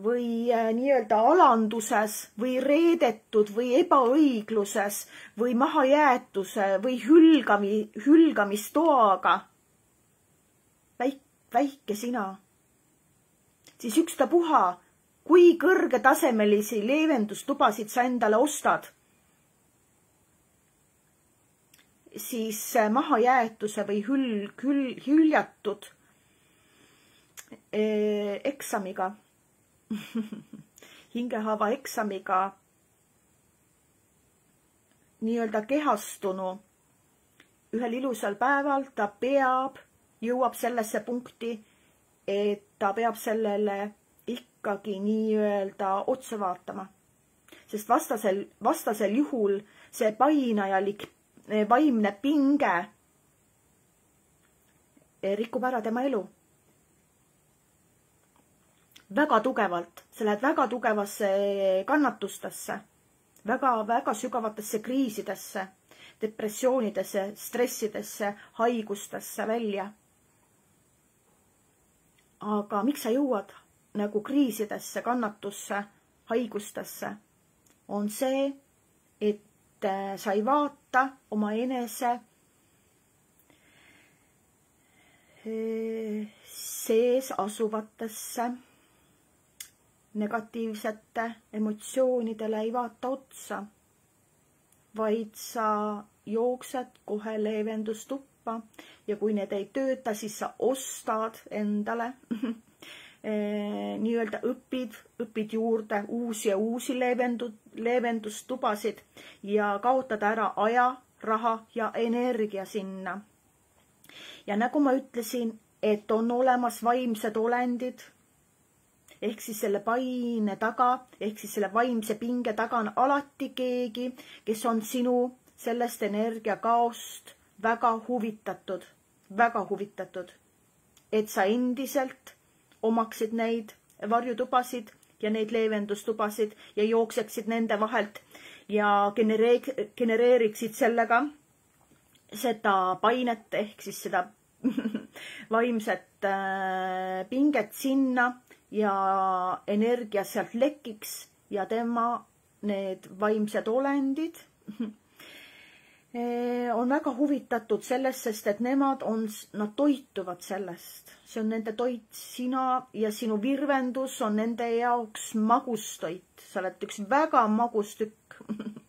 või äh, nii-öelda alanduses või reedetud või ebaõigluses või mahajäetuse või hülgami, hülgamistoaga. väik-, väike sina. siis ükstapuha, kui kõrgetasemelisi leevendustubasid sa endale ostad, siis äh, mahajäetuse või hül-, hül-, hüljatud äh, eksamiga hingehaava eksamiga nii-öelda kehastunu ühel ilusal päeval ta peab, jõuab sellesse punkti, et ta peab sellele ikkagi nii-öelda otsa vaatama. sest vastasel, vastasel juhul see painajalik vaimne pinge rikub ära tema elu väga tugevalt, sa lähed väga tugevasse kannatustesse väga,, väga-väga sügavatesse kriisidesse, depressioonidesse, stressidesse, haigustesse välja. aga miks sa jõuad nagu kriisidesse, kannatusse, haigustesse, on see, et äh, sa ei vaata oma enese äh, sees asuvatesse negatiivsete emotsioonidele ei vaata otsa, vaid sa jooksed kohe leevendustuppa ja kui need ei tööta, siis sa ostad endale eh, nii-öelda õpid, õpid juurde uusi ja uusi leevendu-, leevendustubasid ja kaotad ära aja, raha ja energia sinna. ja nagu ma ütlesin, et on olemas vaimsed olendid ehk siis selle paine taga, ehk siis selle vaimse pinge taga on alati keegi, kes on sinu sellest energiakaost väga huvitatud, väga huvitatud, et sa endiselt omaksid neid varjutubasid ja neid leevendustubasid ja jookseksid nende vahelt ja genereer-, genereeriksid sellega seda painet ehk siis seda vaimset äh, pinget sinna ja energia sealt lekiks ja tema need vaimsed olendid on väga huvitatud sellest, sest et nemad on, nad toituvad sellest, see on nende toit, sina ja sinu virvendus on nende jaoks magustoit, sa oled üks väga magus tükk.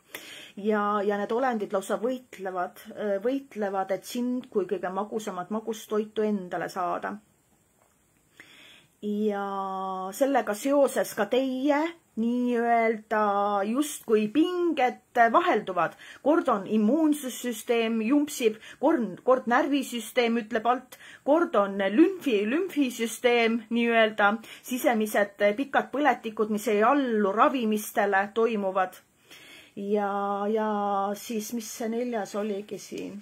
Ja, ja need olendid lausa võitlevad, võitlevad, et sind kui kõige magusamat magustoitu endale saada ja sellega seoses ka teie nii-öelda justkui pinged vahelduvad. kord on immuunsussüsteem jumpsib, kord, kord närvisüsteem ütleb alt, kord on lümfi, lümfisüsteem nii-öelda, sisemised pikad põletikud, mis ei allu ravimistele, toimuvad. ja, ja siis, mis see neljas oligi siin?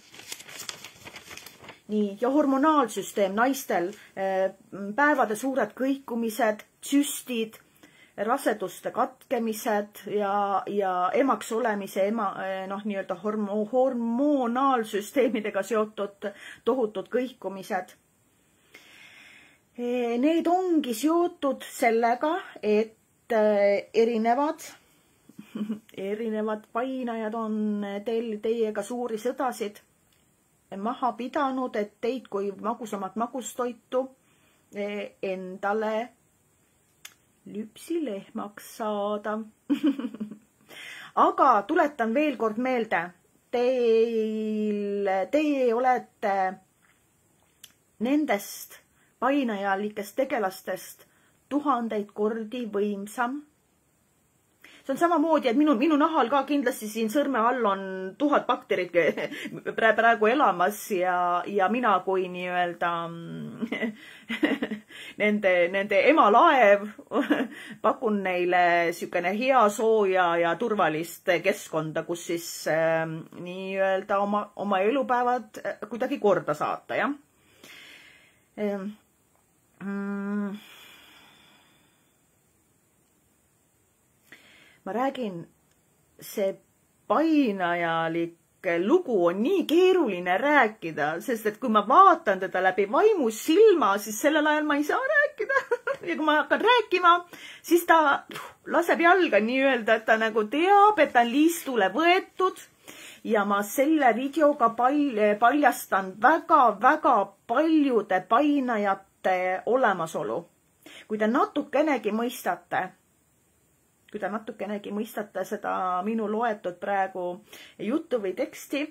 Nii, ja hormonaalsüsteem naistel, päevade suured kõikumised, süstid, raseduste katkemised ja, ja emaks olemise ema, noh, nii-öelda hormo-, hormonaalsüsteemidega seotud tohutud kõikumised. Need ongi seotud sellega, et erinevad erinevad painajad on teil, teiega suuri sõdasid maha pidanud, et teid kui magusamat magustoitu endale lüpsilehmaks saada. Aga tuletan veel kord meelde, teil, teie olete nendest painajalikest tegelastest tuhandeid kordi võimsam see on samamoodi, et minu, minu nahal ka kindlasti siin sõrme all on tuhat bakterit praegu elamas ja, ja mina kui nii-öelda nende, nende emalaev pakun neile niisugune hea, sooja ja turvalist keskkonda, kus siis äh, nii-öelda oma, oma elupäevad kuidagi korda saata, jah. Mm ma räägin, see painajalik lugu on nii keeruline rääkida, sest et kui ma vaatan teda läbi vaimusilma, siis sellel ajal ma ei saa rääkida ja kui ma hakkan rääkima, siis ta laseb jalga nii-öelda, et ta nagu teab, et ta on liistule võetud ja ma selle videoga pal-, paljastan väga-väga paljude painajate olemasolu. kui te natukenegi mõistate kui te natukenegi mõistate seda minu loetud praegu juttu või teksti,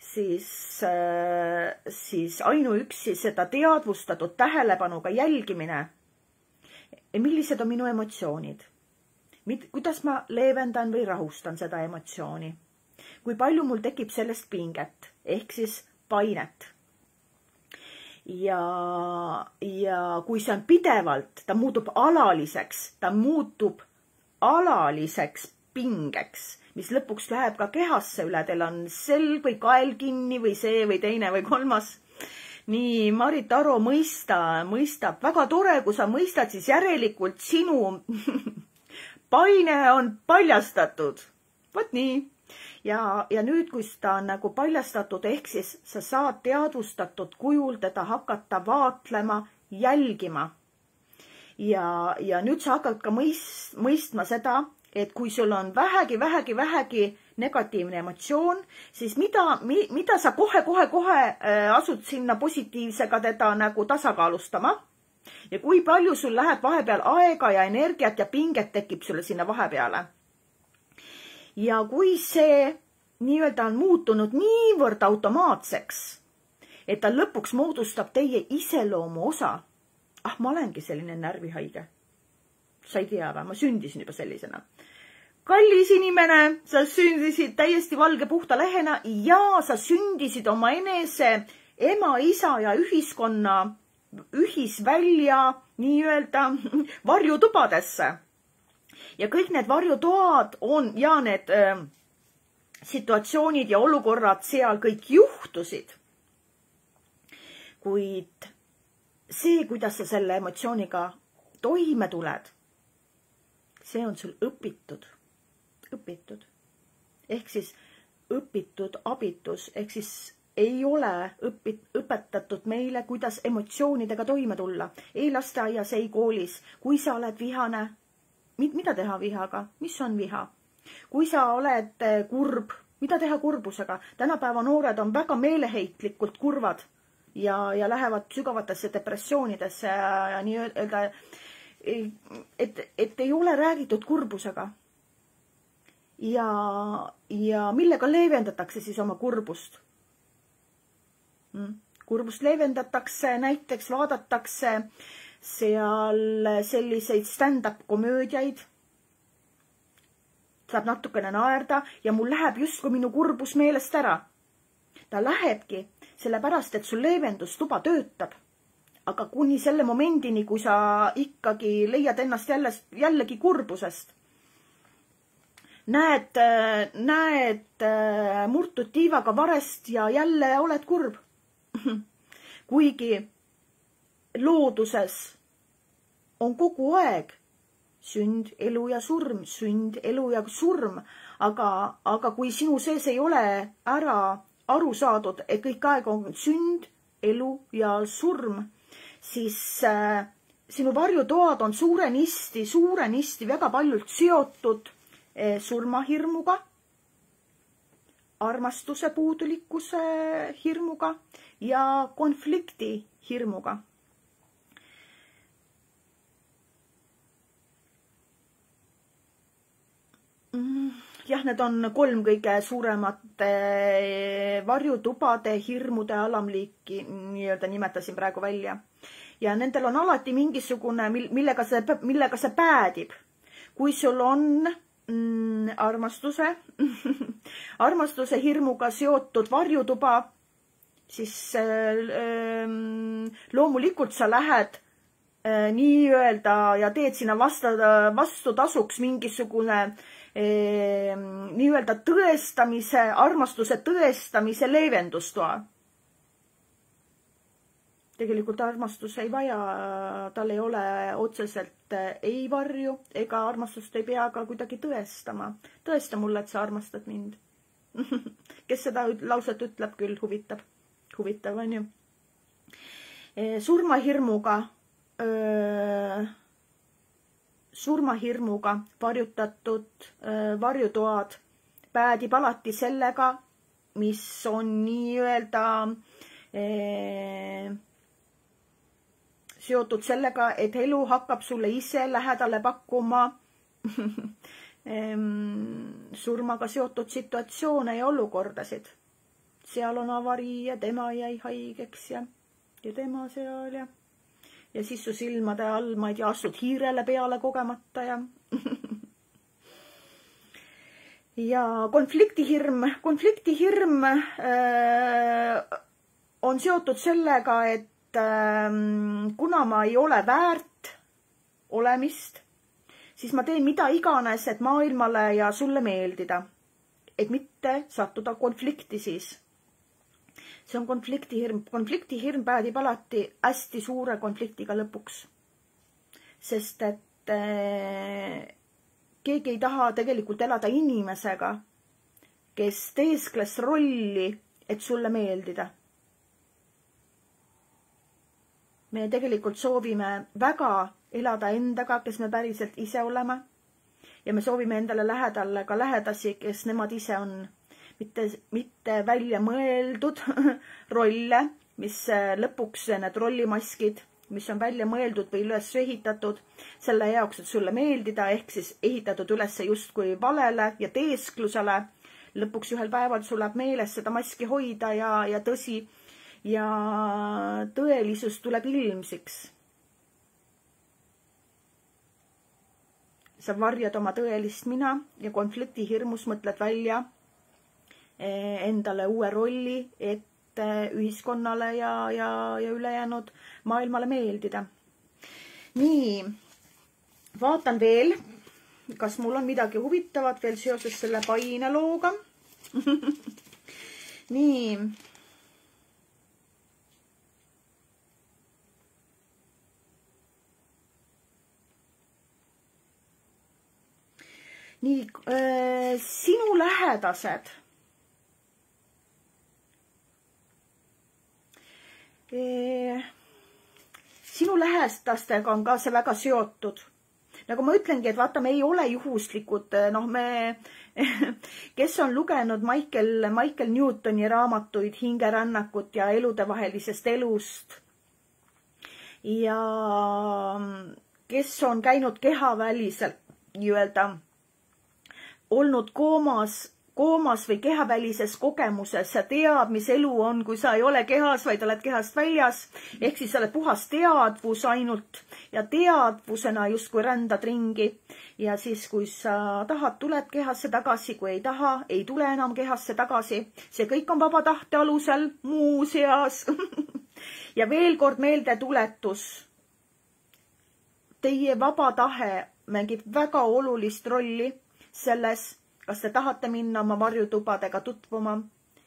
siis, äh, siis ainuüksi seda teadvustatud tähelepanuga jälgimine. millised on minu emotsioonid? kuidas ma leevendan või rahustan seda emotsiooni? kui palju mul tekib sellest pinget ehk siis painet? ja, ja kui see on pidevalt, ta muutub alaliseks, ta muutub alaliseks pingeks, mis lõpuks läheb ka kehasse üle, teil on selg või kael kinni või see või teine või kolmas. nii Marit Aro mõista, mõistab, väga tore, kui sa mõistad, siis järelikult sinu paine on paljastatud. vot nii. ja, ja nüüd, kui ta on nagu paljastatud, ehk siis sa saad teadvustatud kujul teda hakata vaatlema, jälgima ja, ja nüüd sa hakkad ka mõist-, mõistma seda, et kui sul on vähegi, vähegi, vähegi negatiivne emotsioon, siis mida mi,, mida sa kohe-kohe-kohe äh, asud sinna positiivsega teda nagu tasakaalustama. ja kui palju sul läheb vahepeal aega ja energiat ja pinget tekib sulle sinna vahepeale. ja kui see nii-öelda on muutunud niivõrd automaatseks, et ta lõpuks moodustab teie iseloomu osa ah, ma olengi selline närvihaige. sa ei tea või, ma sündisin juba sellisena. kallis inimene, sa sündisid täiesti valge puhta lehena ja sa sündisid oma enese ema, isa ja ühiskonna ühisvälja nii-öelda varjutubadesse. ja kõik need varjutoad on ja need äh, situatsioonid ja olukorrad seal kõik juhtusid. kuid see, kuidas sa selle emotsiooniga toime tuled, see on sul õpitud, õpitud. ehk siis õpitud abitus, ehk siis ei ole õpi-, õpetatud meile, kuidas emotsioonidega toime tulla. ei lasteaias, ei koolis. kui sa oled vihane, mida teha vihaga, mis on viha? kui sa oled eh, kurb, mida teha kurbusega? tänapäeva noored on väga meeleheitlikult kurvad ja, ja lähevad sügavatesse depressioonidesse ja, ja nii-öelda, et, et ei ole räägitud kurbusega. ja, ja millega leevendatakse siis oma kurbust? Hmm? kurbust leevendatakse, näiteks vaadatakse seal selliseid stand-up komöödiaid. saab natukene naerda ja mul läheb justkui minu kurbus meelest ära. ta lähebki sellepärast et sul leevendustuba töötab. aga kuni selle momendini, kui sa ikkagi leiad ennast jälle, jällegi kurbusest. näed, näed murtud tiivaga varest ja jälle oled kurb. kuigi looduses on kogu aeg sünd, elu ja surm, sünd, elu ja surm, aga, aga kui sinu sees ei ole ära aru saadud, et kõik aeg on sünd, elu ja surm, siis äh, sinu varjutoad on suurenisti, suurenisti väga paljult seotud äh, surmahirmuga, armastuse puudulikkuse hirmuga ja konflikti hirmuga jah, need on kolm kõige suuremat varjutubade hirmude alamliiki, nii-öelda nimetasin praegu välja. ja nendel on alati mingisugune, millega see, millega see päädib. kui sul on mm, armastuse armastuse hirmuga seotud varjutuba, siis äh, loomulikult sa lähed äh, nii-öelda ja teed sinna vastu, vastutasuks mingisugune äh, nii-öelda tõestamise, armastuse tõestamise leevendustoa. tegelikult armastus ei vaja, tal ei ole otseselt eh, ei varju ega armastust ei pea ka kuidagi tõestama. tõesta mulle, et sa armastad mind kes seda lauset ütleb küll, huvitab, huvitav on ju. Eh, surmahirmuga öö, surmahirmuga varjutatud varjutoad päädib alati sellega, mis on nii-öelda seotud sellega, et elu hakkab sulle ise lähedale pakkuma surmaga seotud situatsioone ja olukordasid. seal on avarii ja tema jäi haigeks ja, ja tema seal ja ja siis su silmade all, ma ei tea, astud hiirele peale kogemata ja ja konfliktihirm, konfliktihirm äh, on seotud sellega, et äh, kuna ma ei ole väärt olemist, siis ma teen mida iganes, et maailmale ja sulle meeldida. et mitte sattuda konflikti siis see on konfliktihirm. konfliktihirm päädib alati hästi suure konfliktiga lõpuks. sest et äh, keegi ei taha tegelikult elada inimesega, kes teeskles rolli, et sulle meeldida. me tegelikult soovime väga elada endaga, kes me päriselt ise oleme. ja me soovime endale lähedale ka lähedasi, kes nemad ise on mitte, mitte välja mõeldud rolle, mis äh, lõpuks need rollimaskid, mis on välja mõeldud või üles ehitatud selle jaoks, et sulle meeldida, ehk siis ehitatud üles justkui valele ja teesklusele. lõpuks ühel päeval sul läheb meeles seda maski hoida ja, ja tõsi ja tõelisus tuleb ilmsiks. sa varjad oma tõelist mina ja konflikti hirmus mõtled välja endale uue rolli, et ühiskonnale ja, ja, ja ülejäänud maailmale meeldida. nii, vaatan veel, kas mul on midagi huvitavat veel seoses selle paine looga nii nii äh,, sinu lähedased sinu lähedastega on ka see väga seotud. nagu ma ütlengi, et vaata, me ei ole juhuslikud, noh, me, kes on lugenud Michael, Michael Newtoni raamatuid Hingerännakut ja eludevahelisest elust ja kes on käinud kehaväliselt nii-öelda olnud koomas koomas või kehavälises kogemuses, sa tead, mis elu on, kui sa ei ole kehas, vaid oled kehast väljas. ehk siis sa oled puhas teadvus ainult ja teadvusena justkui rändad ringi. ja siis, kui sa tahad, tuled kehasse tagasi, kui ei taha, ei tule enam kehasse tagasi. see kõik on vaba tahte alusel muuseas ja veel kord meeldetuletus. Teie vaba tahe mängib väga olulist rolli selles kas te tahate minna oma varjutubadega tutvuma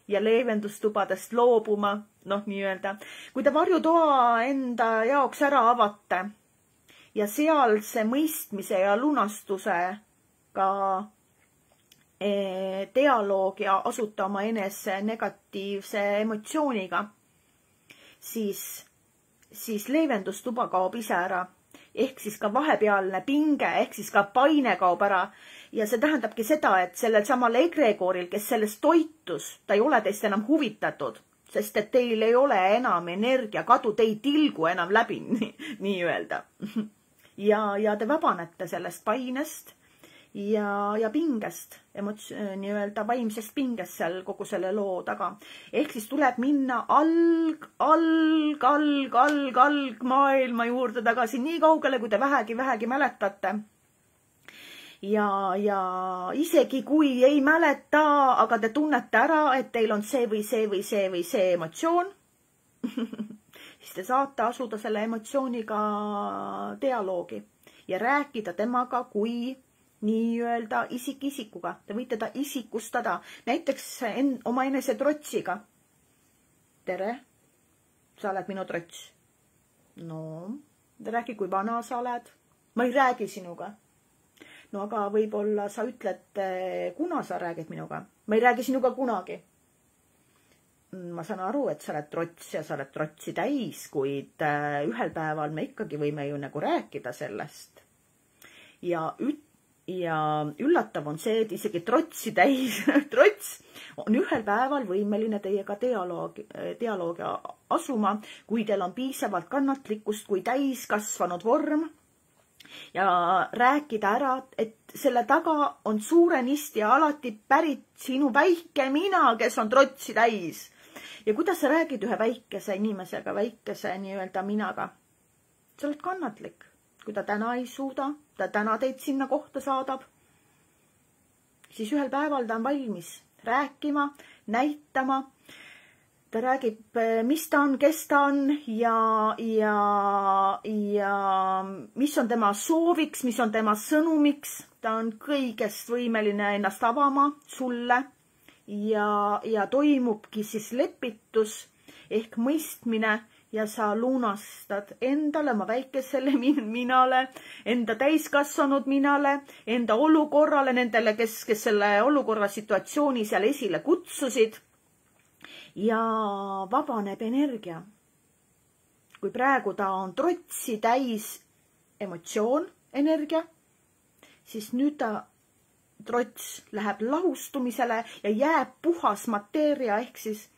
ja leevendustubadest loobuma, noh, nii-öelda. kui te varjutoa enda jaoks ära avate ja sealse mõistmise ja lunastusega eh, dialoogi asuta oma enese negatiivse emotsiooniga, siis, siis leevendustuba kaob ise ära. ehk siis ka vahepealne pinge ehk siis ka paine kaob ära ja see tähendabki seda, et sellel samal egregooril, kes sellest toitus, ta ei ole teist enam huvitatud, sest et teil ei ole enam energiakadu, te ei tilgu enam läbi nii-öelda nii. ja, ja te vabanete sellest painest ja, ja pingest, emots-, nii-öelda vaimsest pingest seal kogu selle loo taga. ehk siis tuleb minna alg, alg, alg, alg, algmaailma juurde tagasi, nii kaugele, kui te vähegi, vähegi mäletate ja, ja isegi kui ei mäleta, aga te tunnete ära, et teil on see või see või see või see emotsioon siis te saate asuda selle emotsiooniga dialoogi ja rääkida temaga kui nii-öelda isik isikuga. Te võite ta isikustada näiteks en, omaenese trotsiga. tere, sa oled minu trots. no, räägi, kui vana sa oled. ma ei räägi sinuga no aga võib-olla sa ütled, eh, kuna sa räägid minuga. ma ei räägi sinuga kunagi. Mm, ma saan aru, et sa oled trots ja sa oled trotsi täis, kuid eh, ühel päeval me ikkagi võime ju nagu rääkida sellest. ja üt-, ja üllatav on see, et isegi trotsi täis trots on ühel päeval võimeline teiega dialoogi, dialoogi asuma, kui teil on piisavalt kannatlikkust kui täiskasvanud vorm ja rääkida ära, et selle taga on suurenisti alati pärit sinu väike mina, kes on trotsi täis. ja kuidas sa räägid ühe väikese inimesega, väikese nii-öelda minaga? sa oled kannatlik, kui ta täna ei suuda, ta täna teid sinna kohta saadab, siis ühel päeval ta on valmis rääkima, näitama ta räägib, mis ta on, kes ta on ja, ja, ja mis on tema sooviks, mis on tema sõnumiks. ta on kõigest võimeline ennast avama sulle ja, ja toimubki siis lepitus ehk mõistmine ja sa lunastad endale, oma väikesele minale, enda täiskasvanud minale, enda olukorrale, nendele, kes, kes selle olukorra situatsiooni seal esile kutsusid ja vabaneb energia. kui praegu ta on trotsi täis emotsioon, energia, siis nüüd ta, trots läheb lahustumisele ja jääb puhas mateeria ehk siis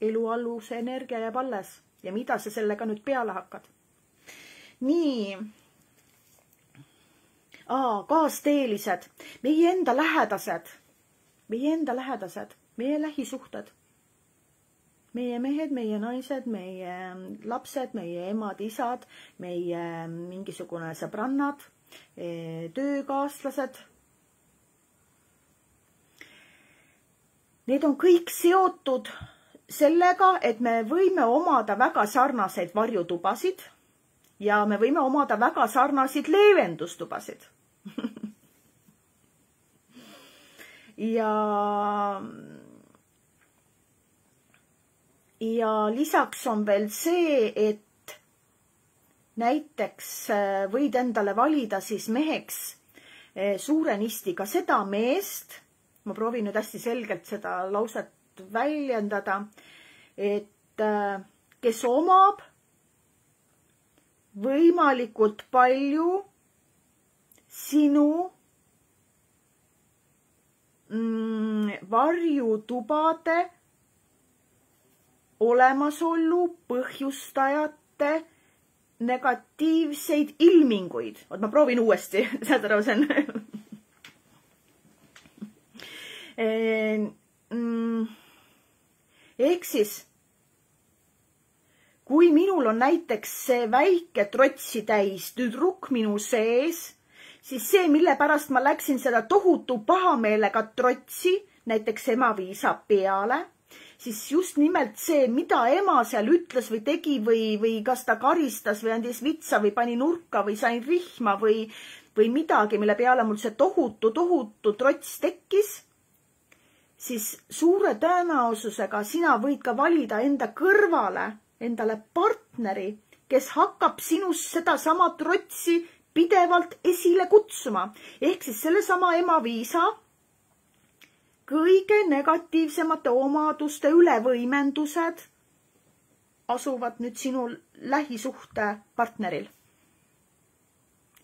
elualuse energia jääb alles ja mida sa sellega nüüd peale hakkad? nii. kaasteelised, meie enda lähedased, meie enda lähedased, meie lähisuhted meie mehed, meie naised, meie lapsed, meie emad-isad, meie mingisugune sõbrannad, eh, töökaaslased. Need on kõik seotud sellega, et me võime omada väga sarnaseid varjutubasid ja me võime omada väga sarnaseid leevendustubasid ja ja lisaks on veel see, et näiteks äh, võid endale valida siis meheks äh, suurenisti ka seda meest, ma proovin nüüd hästi selgelt seda lauset väljendada, et äh, kes omab võimalikult palju sinu mm, varjutubade olemasolu põhjustajate negatiivseid ilminguid. vot ma proovin uuesti, saad aru, see on mm, ehk siis, kui minul on näiteks see väike trotsi täis tüdruk minu sees, siis see, mille pärast ma läksin seda tohutu pahameelega trotsi, näiteks ema viisab peale siis just nimelt see, mida ema seal ütles või tegi või, või kas ta karistas või andis vitsa või pani nurka või sain rihma või või midagi, mille peale mul see tohutu, tohutu trots tekkis, siis suure tõenäosusega sina võid ka valida enda kõrvale endale partneri, kes hakkab sinust sedasama trotsi pidevalt esile kutsuma. ehk siis sellesama ema viisa kõige negatiivsemate omaduste ülevõimendused asuvad nüüd sinu lähisuhte partneril.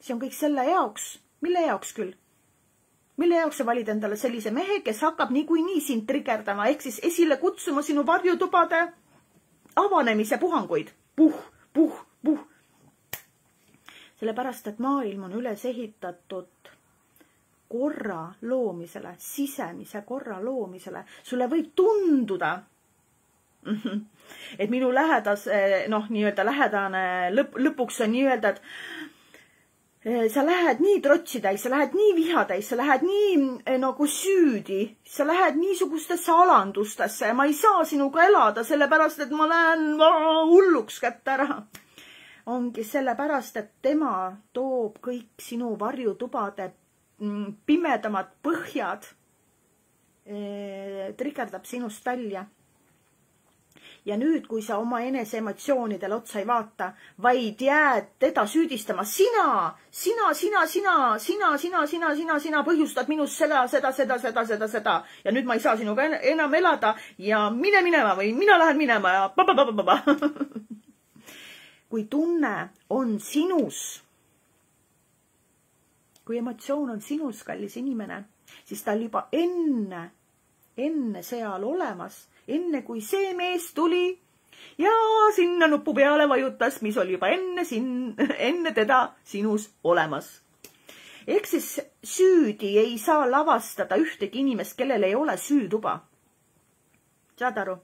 see on kõik selle jaoks, mille jaoks küll? mille jaoks sa valid endale sellise mehe, kes hakkab niikuinii sind trigerdama ehk siis esile kutsuma sinu varjutubade avanemise puhanguid. puh, puh, puh. sellepärast, et maailm on üles ehitatud korra loomisele, sisemise korra loomisele. sulle võib tunduda et minu lähedas, noh, nii-öelda lähedane lõpp, lõpuks on nii-öelda, et eh, sa lähed nii trotsi täis, sa lähed nii viha täis, sa lähed nii eh, nagu süüdi, sa lähed niisugustesse alandustesse ja ma ei saa sinuga elada, sellepärast et ma lähen hulluks kätte ära. ongi sellepärast, et tema toob kõik sinu varjutubade pimedamad põhjad, eh, trigerdab sinust välja ja nüüd, kui sa oma enese emotsioonidele otsa ei vaata, vaid jääd teda süüdistama, sina, sina, sina, sina, sina, sina, sina, sina, sina põhjustad minus seda, seda, seda, seda, seda, seda ja nüüd ma ei saa sinuga enam elada ja mine minema või mina lähen minema ja pa-pa-pa-pa-pa. kui tunne on sinus, kui emotsioon on sinus, kallis inimene, siis ta oli juba enne, enne seal olemas enne kui see mees tuli ja sinna nupu peale vajutas, mis oli juba enne sin-, enne teda sinus olemas. ehk siis süüdi ei saa lavastada ühtegi inimest, kellel ei ole süütuba. saad aru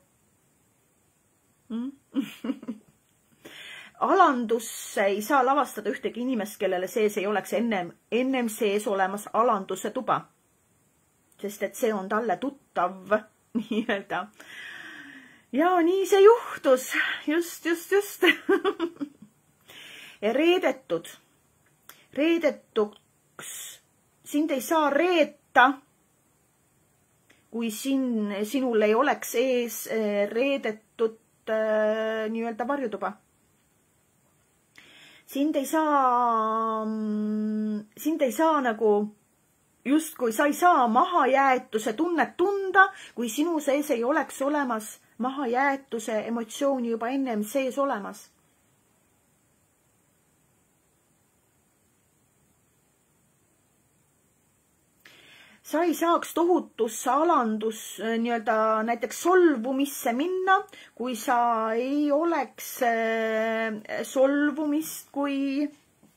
mm? alandusse ei saa lavastada ühtegi inimest, kellele sees ei oleks ennem, ennem sees olemas alanduse tuba. sest et see on talle tuttav nii-öelda. ja nii see juhtus, just, just, just. Reedetud, reedetuks, sind ei saa reeta, kui siin, sinul ei oleks ees eh, reedetud äh, nii-öelda varjutuba sind ei saa, mm, sind ei saa nagu justkui sa ei saa mahajäetuse tunnet tunda, kui sinu sees ei oleks olemas mahajäetuse emotsiooni juba ennem sees olemas. Sa ei saaks tohutusse alandus nii-öelda näiteks solvumisse minna, kui sa ei oleks äh, solvumist kui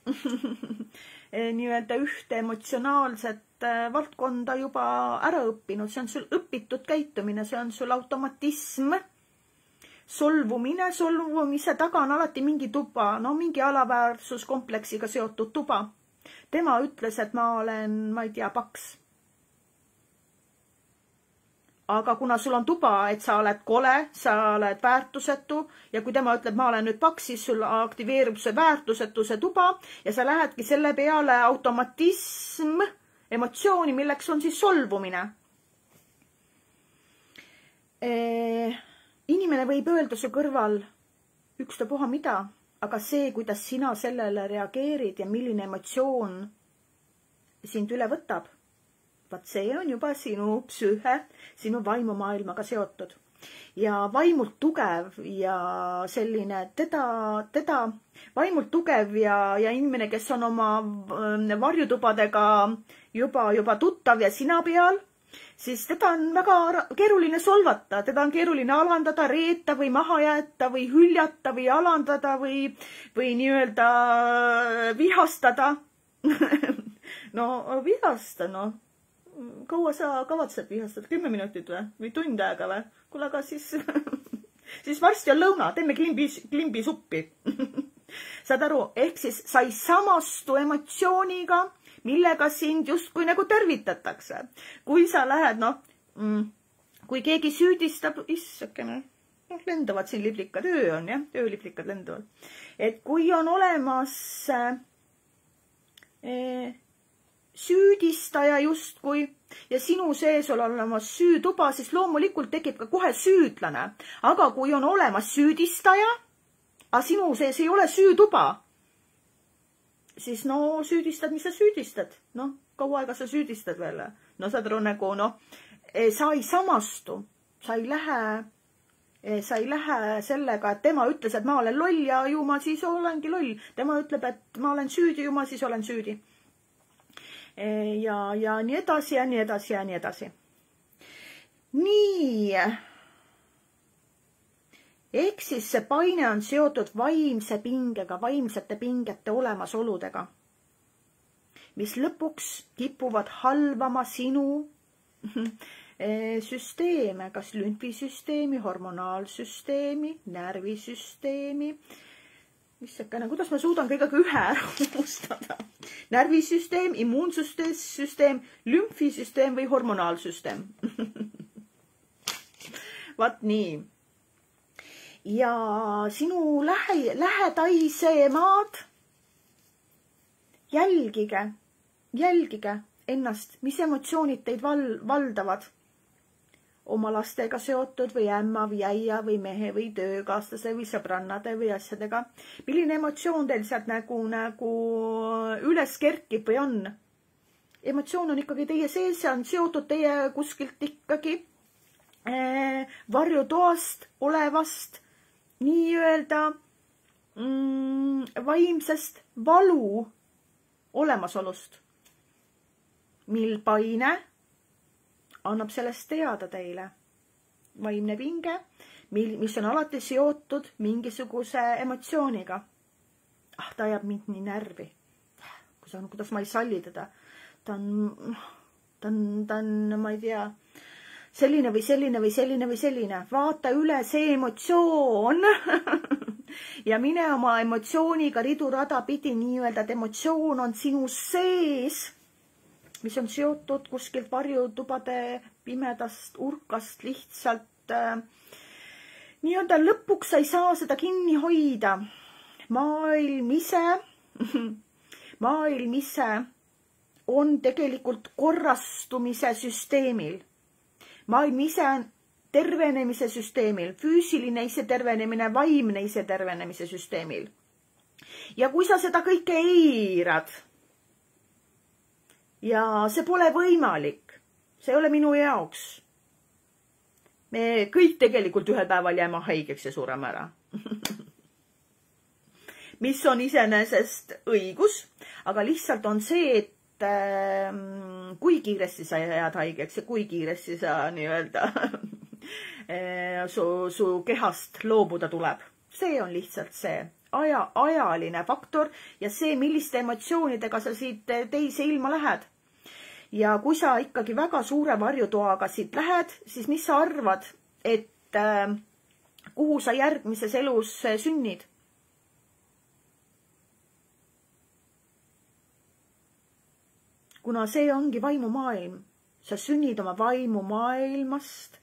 nii-öelda ühte emotsionaalset Äh, valdkonda juba ära õppinud, see on sul õpitud käitumine, see on sul automatism. solvumine, solvumise taga on alati mingi tuba, no mingi alaväärsuskompleksiga seotud tuba. tema ütles, et ma olen, ma ei tea, paks. Aga kuna sul on tuba, et sa oled kole, sa oled väärtusetu ja kui tema ütleb, ma olen nüüd paks, siis sul aktiveerub see väärtusetuse tuba ja sa lähedki selle peale automatism emotsiooni, milleks on siis solvumine. inimene võib öelda su kõrval ükstapuha mida, aga see, kuidas sina sellele reageerid ja milline emotsioon sind üle võtab, vaat see on juba sinu psüühe, sinu vaimumaailmaga seotud. Ja vaimult tugev ja selline teda, teda vaimult tugev ja, ja inimene, kes on oma äh, varjutubadega juba, juba tuttav ja sina peal, siis teda on väga keeruline solvata, teda on keeruline alandada, reeta või maha jätta või hüljata või alandada või, või nii-öelda vihastada. No vihasta, noh kaua sa kavatsed vihastada, kümme minutit või, või tund aega või? kuule, aga siis siis varsti on lõuna, teeme klimbi, klimbisuppi saad aru, ehk siis sa ei samastu emotsiooniga, millega sind justkui nagu tervitatakse. kui sa lähed, noh mm,, kui keegi süüdistab, issakene, noh, lendavad siin liblikad, öö on jah, ööliblikad lendavad. et kui on olemas äh, süüdistaja justkui ja sinu sees on olemas süütuba, siis loomulikult tekib ka kohe süüdlane. aga kui on olemas süüdistaja, aga sinu sees ei ole süütuba, siis no süüdistad, mis sa süüdistad, noh, kaua aega sa süüdistad veel? no saad aru nagu noh, sa ei samastu, sa ei lähe sa ei lähe sellega, et tema ütles, et ma olen loll ja ju ma siis olengi loll. tema ütleb, et ma olen süüdi, ju ma siis olen süüdi. Ja, ja nii edasi ja nii edasi ja nii edasi. nii. ehk siis see paine on seotud vaimse pingega, vaimsete pingete olemasoludega, mis lõpuks kipuvad halvama sinu Eh, süsteeme, kas lümfisüsteemi, hormonaalsüsteemi, närvisüsteemi, issakene, kuidas ma suudan kõigega ühe ära unustada? närvisüsteem, immuunsüsteem, lümfisüsteem või hormonaalsüsteem vaat nii. ja sinu lähe, lähedaisemaad, jälgige, jälgige ennast, mis emotsioonid teid val-, valdavad oma lastega seotud või ämma või äia või mehe või töökaaslase või sõbrannade või asjadega. milline emotsioon teil sealt nagu, nagu üles kerkib või on? emotsioon on ikkagi teie sees, see on seotud teie kuskilt ikkagi äh, varjutoast olevast nii-öelda mm, vaimsest valu olemasolust, mil paine annab sellest teada teile. vaimne pinge, mil, mis on alati seotud mingisuguse emotsiooniga. ah, ta ajab mind nii närvi. kus on, kuidas ma ei salli teda. ta on, ta on, ta on, ma ei tea, selline või selline või selline või selline. vaata üle see emotsioon ja mine oma emotsiooniga ridurada pidi nii-öelda, et emotsioon on sinu sees mis on seotud kuskilt varjutubade pimedast urkast lihtsalt äh, nii-öelda lõpuks sa ei saa seda kinni hoida. maailm ise maailm ise on tegelikult korrastumise süsteemil. maailm ise on tervenemise süsteemil, füüsiline isetervenemine, vaimne isetervenemise süsteemil. ja kui sa seda kõike eirad ja see pole võimalik. see ei ole minu jaoks. me kõik tegelikult ühel päeval jääme haigeks ja sureme ära mis on iseenesest õigus, aga lihtsalt on see, et äh, kui kiiresti sa jääd haigeks ja kui kiiresti sa nii-öelda äh, su, su kehast loobuda tuleb. see on lihtsalt see aja, ajaline faktor ja see, milliste emotsioonidega sa siit teise ilma lähed ja kui sa ikkagi väga suure varjutoaga siit lähed, siis mis sa arvad, et äh, kuhu sa järgmises elus äh, sünnid? kuna see ongi vaimumaailm, sa sünnid oma vaimumaailmast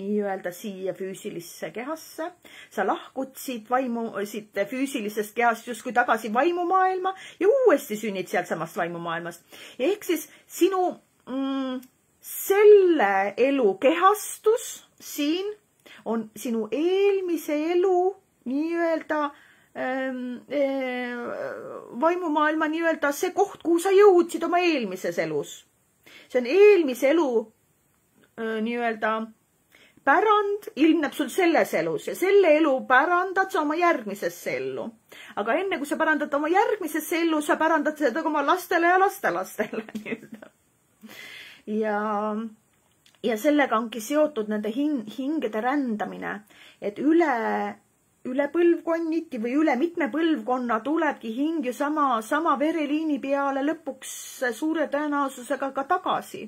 nii-öelda siia füüsilisse kehasse. sa lahkud siit vaimu, siit füüsilisest kehast justkui tagasi vaimumaailma ja uuesti sünnid sealtsamast vaimumaailmast. ehk siis sinu mm, selle elu kehastus siin on sinu eelmise elu nii-öelda ähm, äh, vaimumaailma nii-öelda see koht, kuhu sa jõudsid oma eelmises elus. see on eelmise elu äh, nii-öelda pärand ilmneb sul selles elus ja selle elu pärandad sa oma järgmisesse ellu. aga enne kui sa pärandad oma järgmisesse ellu, sa pärandad seda ka oma lastele ja lastelastele nii-öelda. ja, ja sellega ongi seotud nende hin-, hingede rändamine, et üle, üle põlvkonniti või üle mitme põlvkonna tulebki hing ju sama, sama vereliini peale lõpuks suure tõenäosusega ka tagasi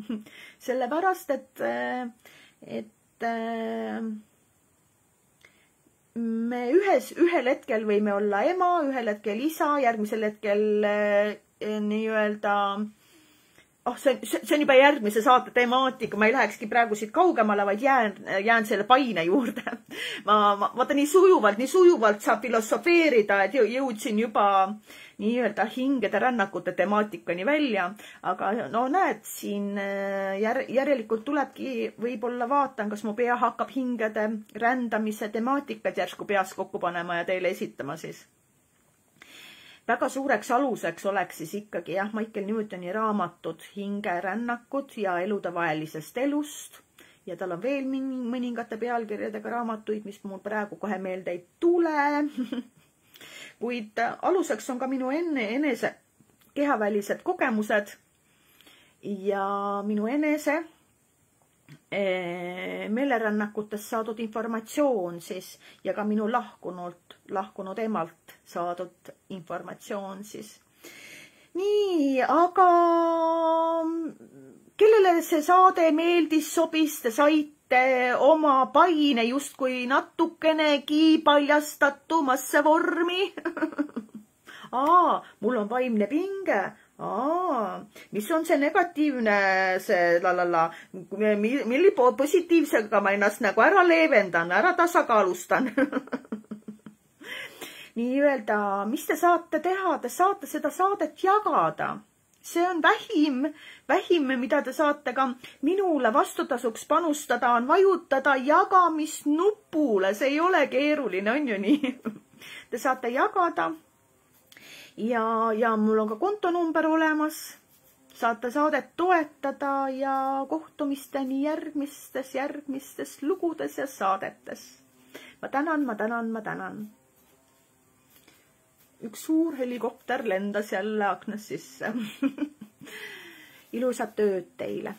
sellepärast, et et äh, me ühes, ühel hetkel võime olla ema, ühel hetkel isa, järgmisel hetkel äh, nii-öelda oh, see, see, see on juba järgmise saate temaatika, ma ei lähekski praegu siit kaugemale, vaid jään, jään selle paine juurde. ma, ma, vaata nii sujuvalt, nii sujuvalt saab filosofeerida, et jõudsin juba nii-öelda hingede rännakute temaatikani välja, aga no näed, siin äh, jär, järelikult tulebki, võib-olla vaatan, kas mu pea hakkab hingede rändamise temaatikat järsku peas kokku panema ja teile esitama siis väga suureks aluseks oleks siis ikkagi jah, Michael Newtoni raamatud Hingerännakud ja eludevahelisest elust. Ja tal on veel mõningate pealkirjadega raamatuid, mis mul praegu kohe meelde ei tule. Kuid aluseks on ka minu enne enese kehavälised kogemused. Ja minu enese meelerännakutest saadud informatsioon siis ja ka minu lahkunult, lahkunud emalt saadud informatsioon siis. nii, aga kellele see saade meeldis, sobis, te saite oma paine justkui natukenegi paljastatumasse vormi. Aa, mul on vaimne pinge aa, mis on see negatiivne, see la la la, milli positiivsega ma ennast nagu ära leevendan, ära tasakaalustan nii-öelda, mis te saate teha, te saate seda saadet jagada. see on vähim, vähim, mida te saate ka minule vastutasuks panustada, on vajutada jagamisnupule, see ei ole keeruline, on ju nii? Te saate jagada ja, ja mul on ka kontonumber olemas. Saate saadet toetada ja kohtumisteni järgmistes, järgmistes lugudes ja saadetes. ma tänan, ma tänan, ma tänan. Üks suur helikopter lendas jälle aknast sisse ilusat ööd teile